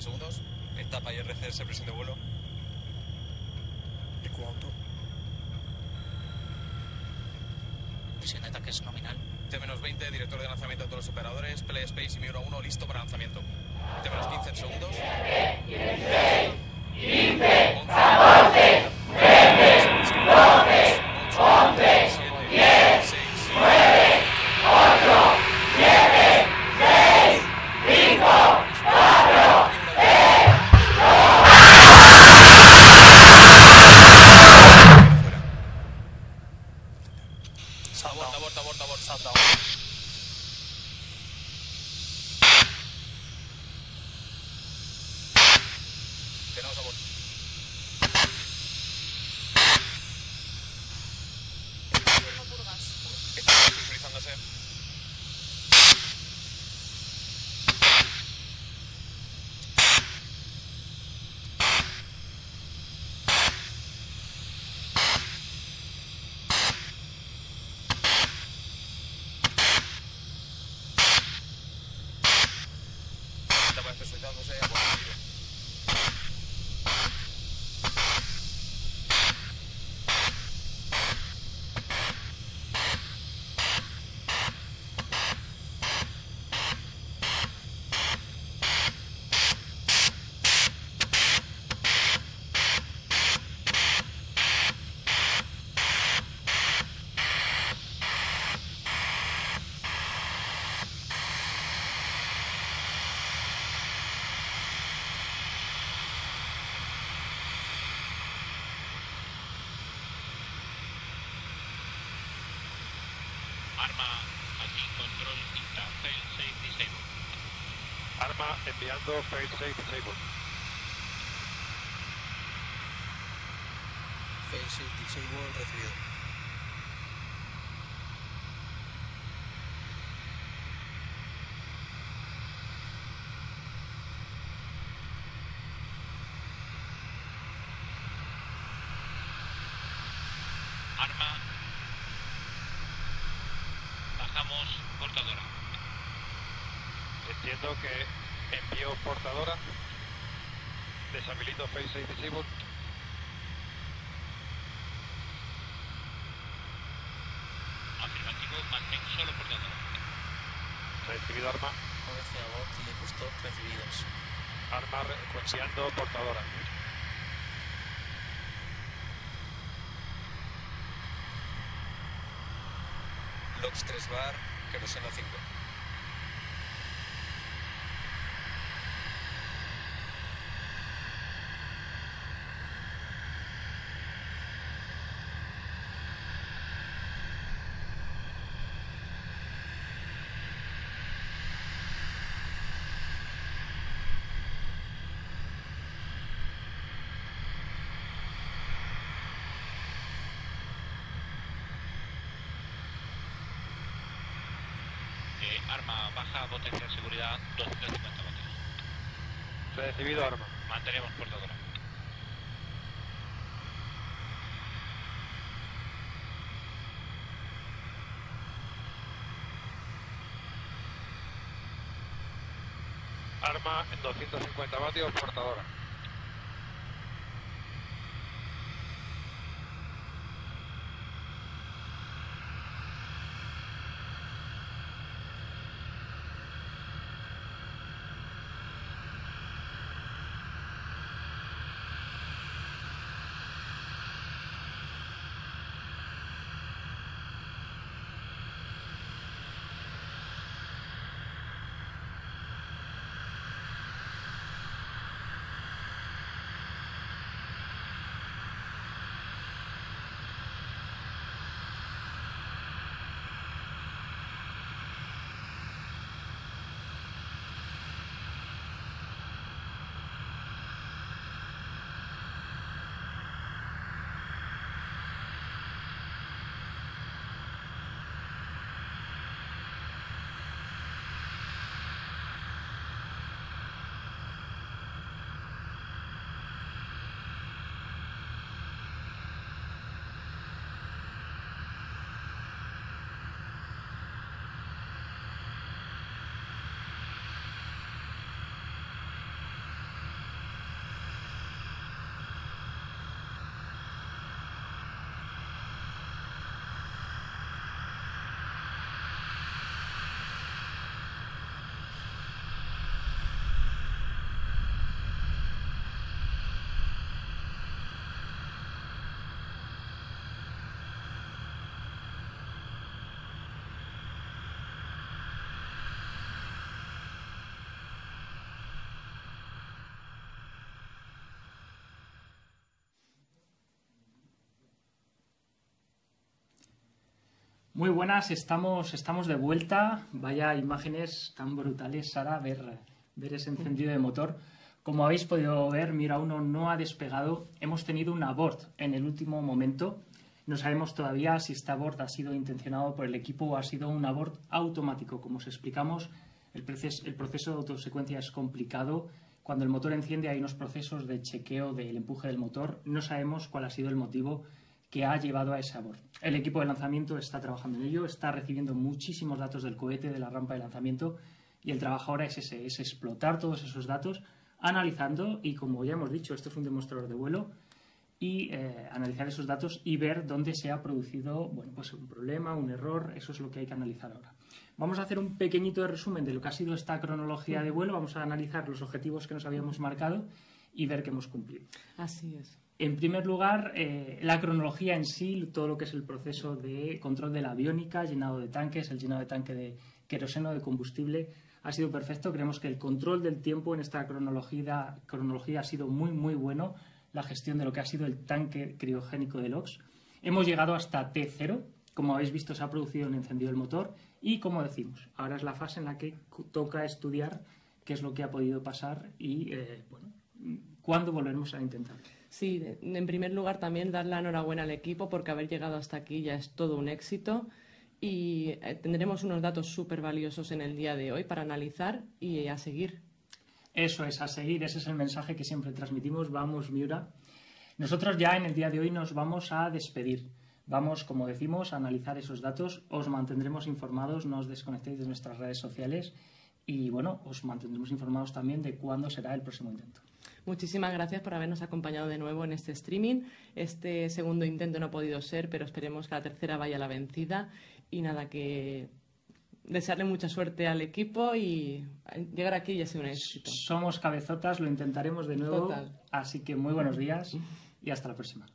Speaker 5: 30 segundos. Etapa IRC, presión de vuelo.
Speaker 13: Auto. Presión de ataques nominal.
Speaker 5: T menos 20, director de lanzamiento de todos los operadores. Play Space y Miura 1 listo para lanzamiento. T menos 15 segundos.
Speaker 11: dan wel
Speaker 12: zeggen. Enviando fail safe disable
Speaker 13: recibido.
Speaker 11: Arma. Bajamos portadora.
Speaker 12: Entiendo que portadora. Deshabilito fail safe disable.
Speaker 11: Afirmativo, mantén solo portadora.
Speaker 12: Recibido arma.
Speaker 13: A bot y stop recibidos.
Speaker 12: Arma re- enviando portadora.
Speaker 5: Logs 3 bar, queroseno 5.
Speaker 11: Eh, arma baja, seguridad 250 vatios.
Speaker 12: Recibido arma.
Speaker 11: Mantenemos portadora.
Speaker 12: Arma en 250 vatios, portadora.
Speaker 1: Muy buenas, estamos, estamos de vuelta. Vaya imágenes tan brutales, Sara, ver, ver ese encendido de motor. Como habéis podido ver, Mira 1 no ha despegado. Hemos tenido un abort en el último momento. No sabemos todavía si este abort ha sido intencionado por el equipo o ha sido un abort automático. Como os explicamos, el el proceso de autosecuencia es complicado. Cuando el motor enciende hay unos procesos de chequeo del empuje del motor. No sabemos cuál ha sido el motivo que ha llevado a ese abort. El equipo de lanzamiento está trabajando en ello, está recibiendo muchísimos datos del cohete, de la rampa de lanzamiento Y el trabajo ahora es ese, es explotar todos esos datos, analizando, y como ya hemos dicho, esto es un demostrador de vuelo, y eh, analizar esos datos y ver dónde se ha producido bueno, pues un problema, un error, eso es lo que hay que analizar ahora. Vamos a hacer un pequeñito resumen de lo que ha sido esta cronología de vuelo, vamos a analizar los objetivos que nos habíamos marcado y ver que hemos cumplido.
Speaker 2: Así es.
Speaker 1: En primer lugar, eh, la cronología en sí, todo lo que es el proceso de control de la aviónica, llenado de tanques, el llenado de tanque de queroseno, de combustible, ha sido perfecto. Creemos que el control del tiempo en esta cronología, ha sido muy, muy bueno. La gestión de lo que ha sido el tanque criogénico del OX. Hemos llegado hasta T0. Como habéis visto, se ha producido un encendido del motor. Y como decimos, ahora es la fase en la que toca estudiar qué es lo que ha podido pasar y, eh, bueno, cuándo volveremos a intentarlo.
Speaker 2: Sí, en primer lugar también dar la enhorabuena al equipo porque haber llegado hasta aquí ya es todo un éxito y eh, tendremos unos datos súper valiosos en el día de hoy para analizar y a seguir.
Speaker 1: Eso es, a seguir, ese es el mensaje que siempre transmitimos. Vamos, Miura. Nosotros ya en el día de hoy nos vamos a despedir. Vamos, como decimos, a analizar esos datos. Os mantendremos informados, no os desconectéis de nuestras redes sociales y, bueno, os mantendremos informados también de cuándo será el próximo intento.
Speaker 2: Muchísimas gracias por habernos acompañado de nuevo en este streaming. Este segundo intento no ha podido ser, pero esperemos que la tercera vaya a la vencida. Y nada, que desearle mucha suerte al equipo y llegar aquí ya sea un éxito.
Speaker 1: Somos cabezotas, lo intentaremos de nuevo. Así que muy buenos días y hasta la próxima.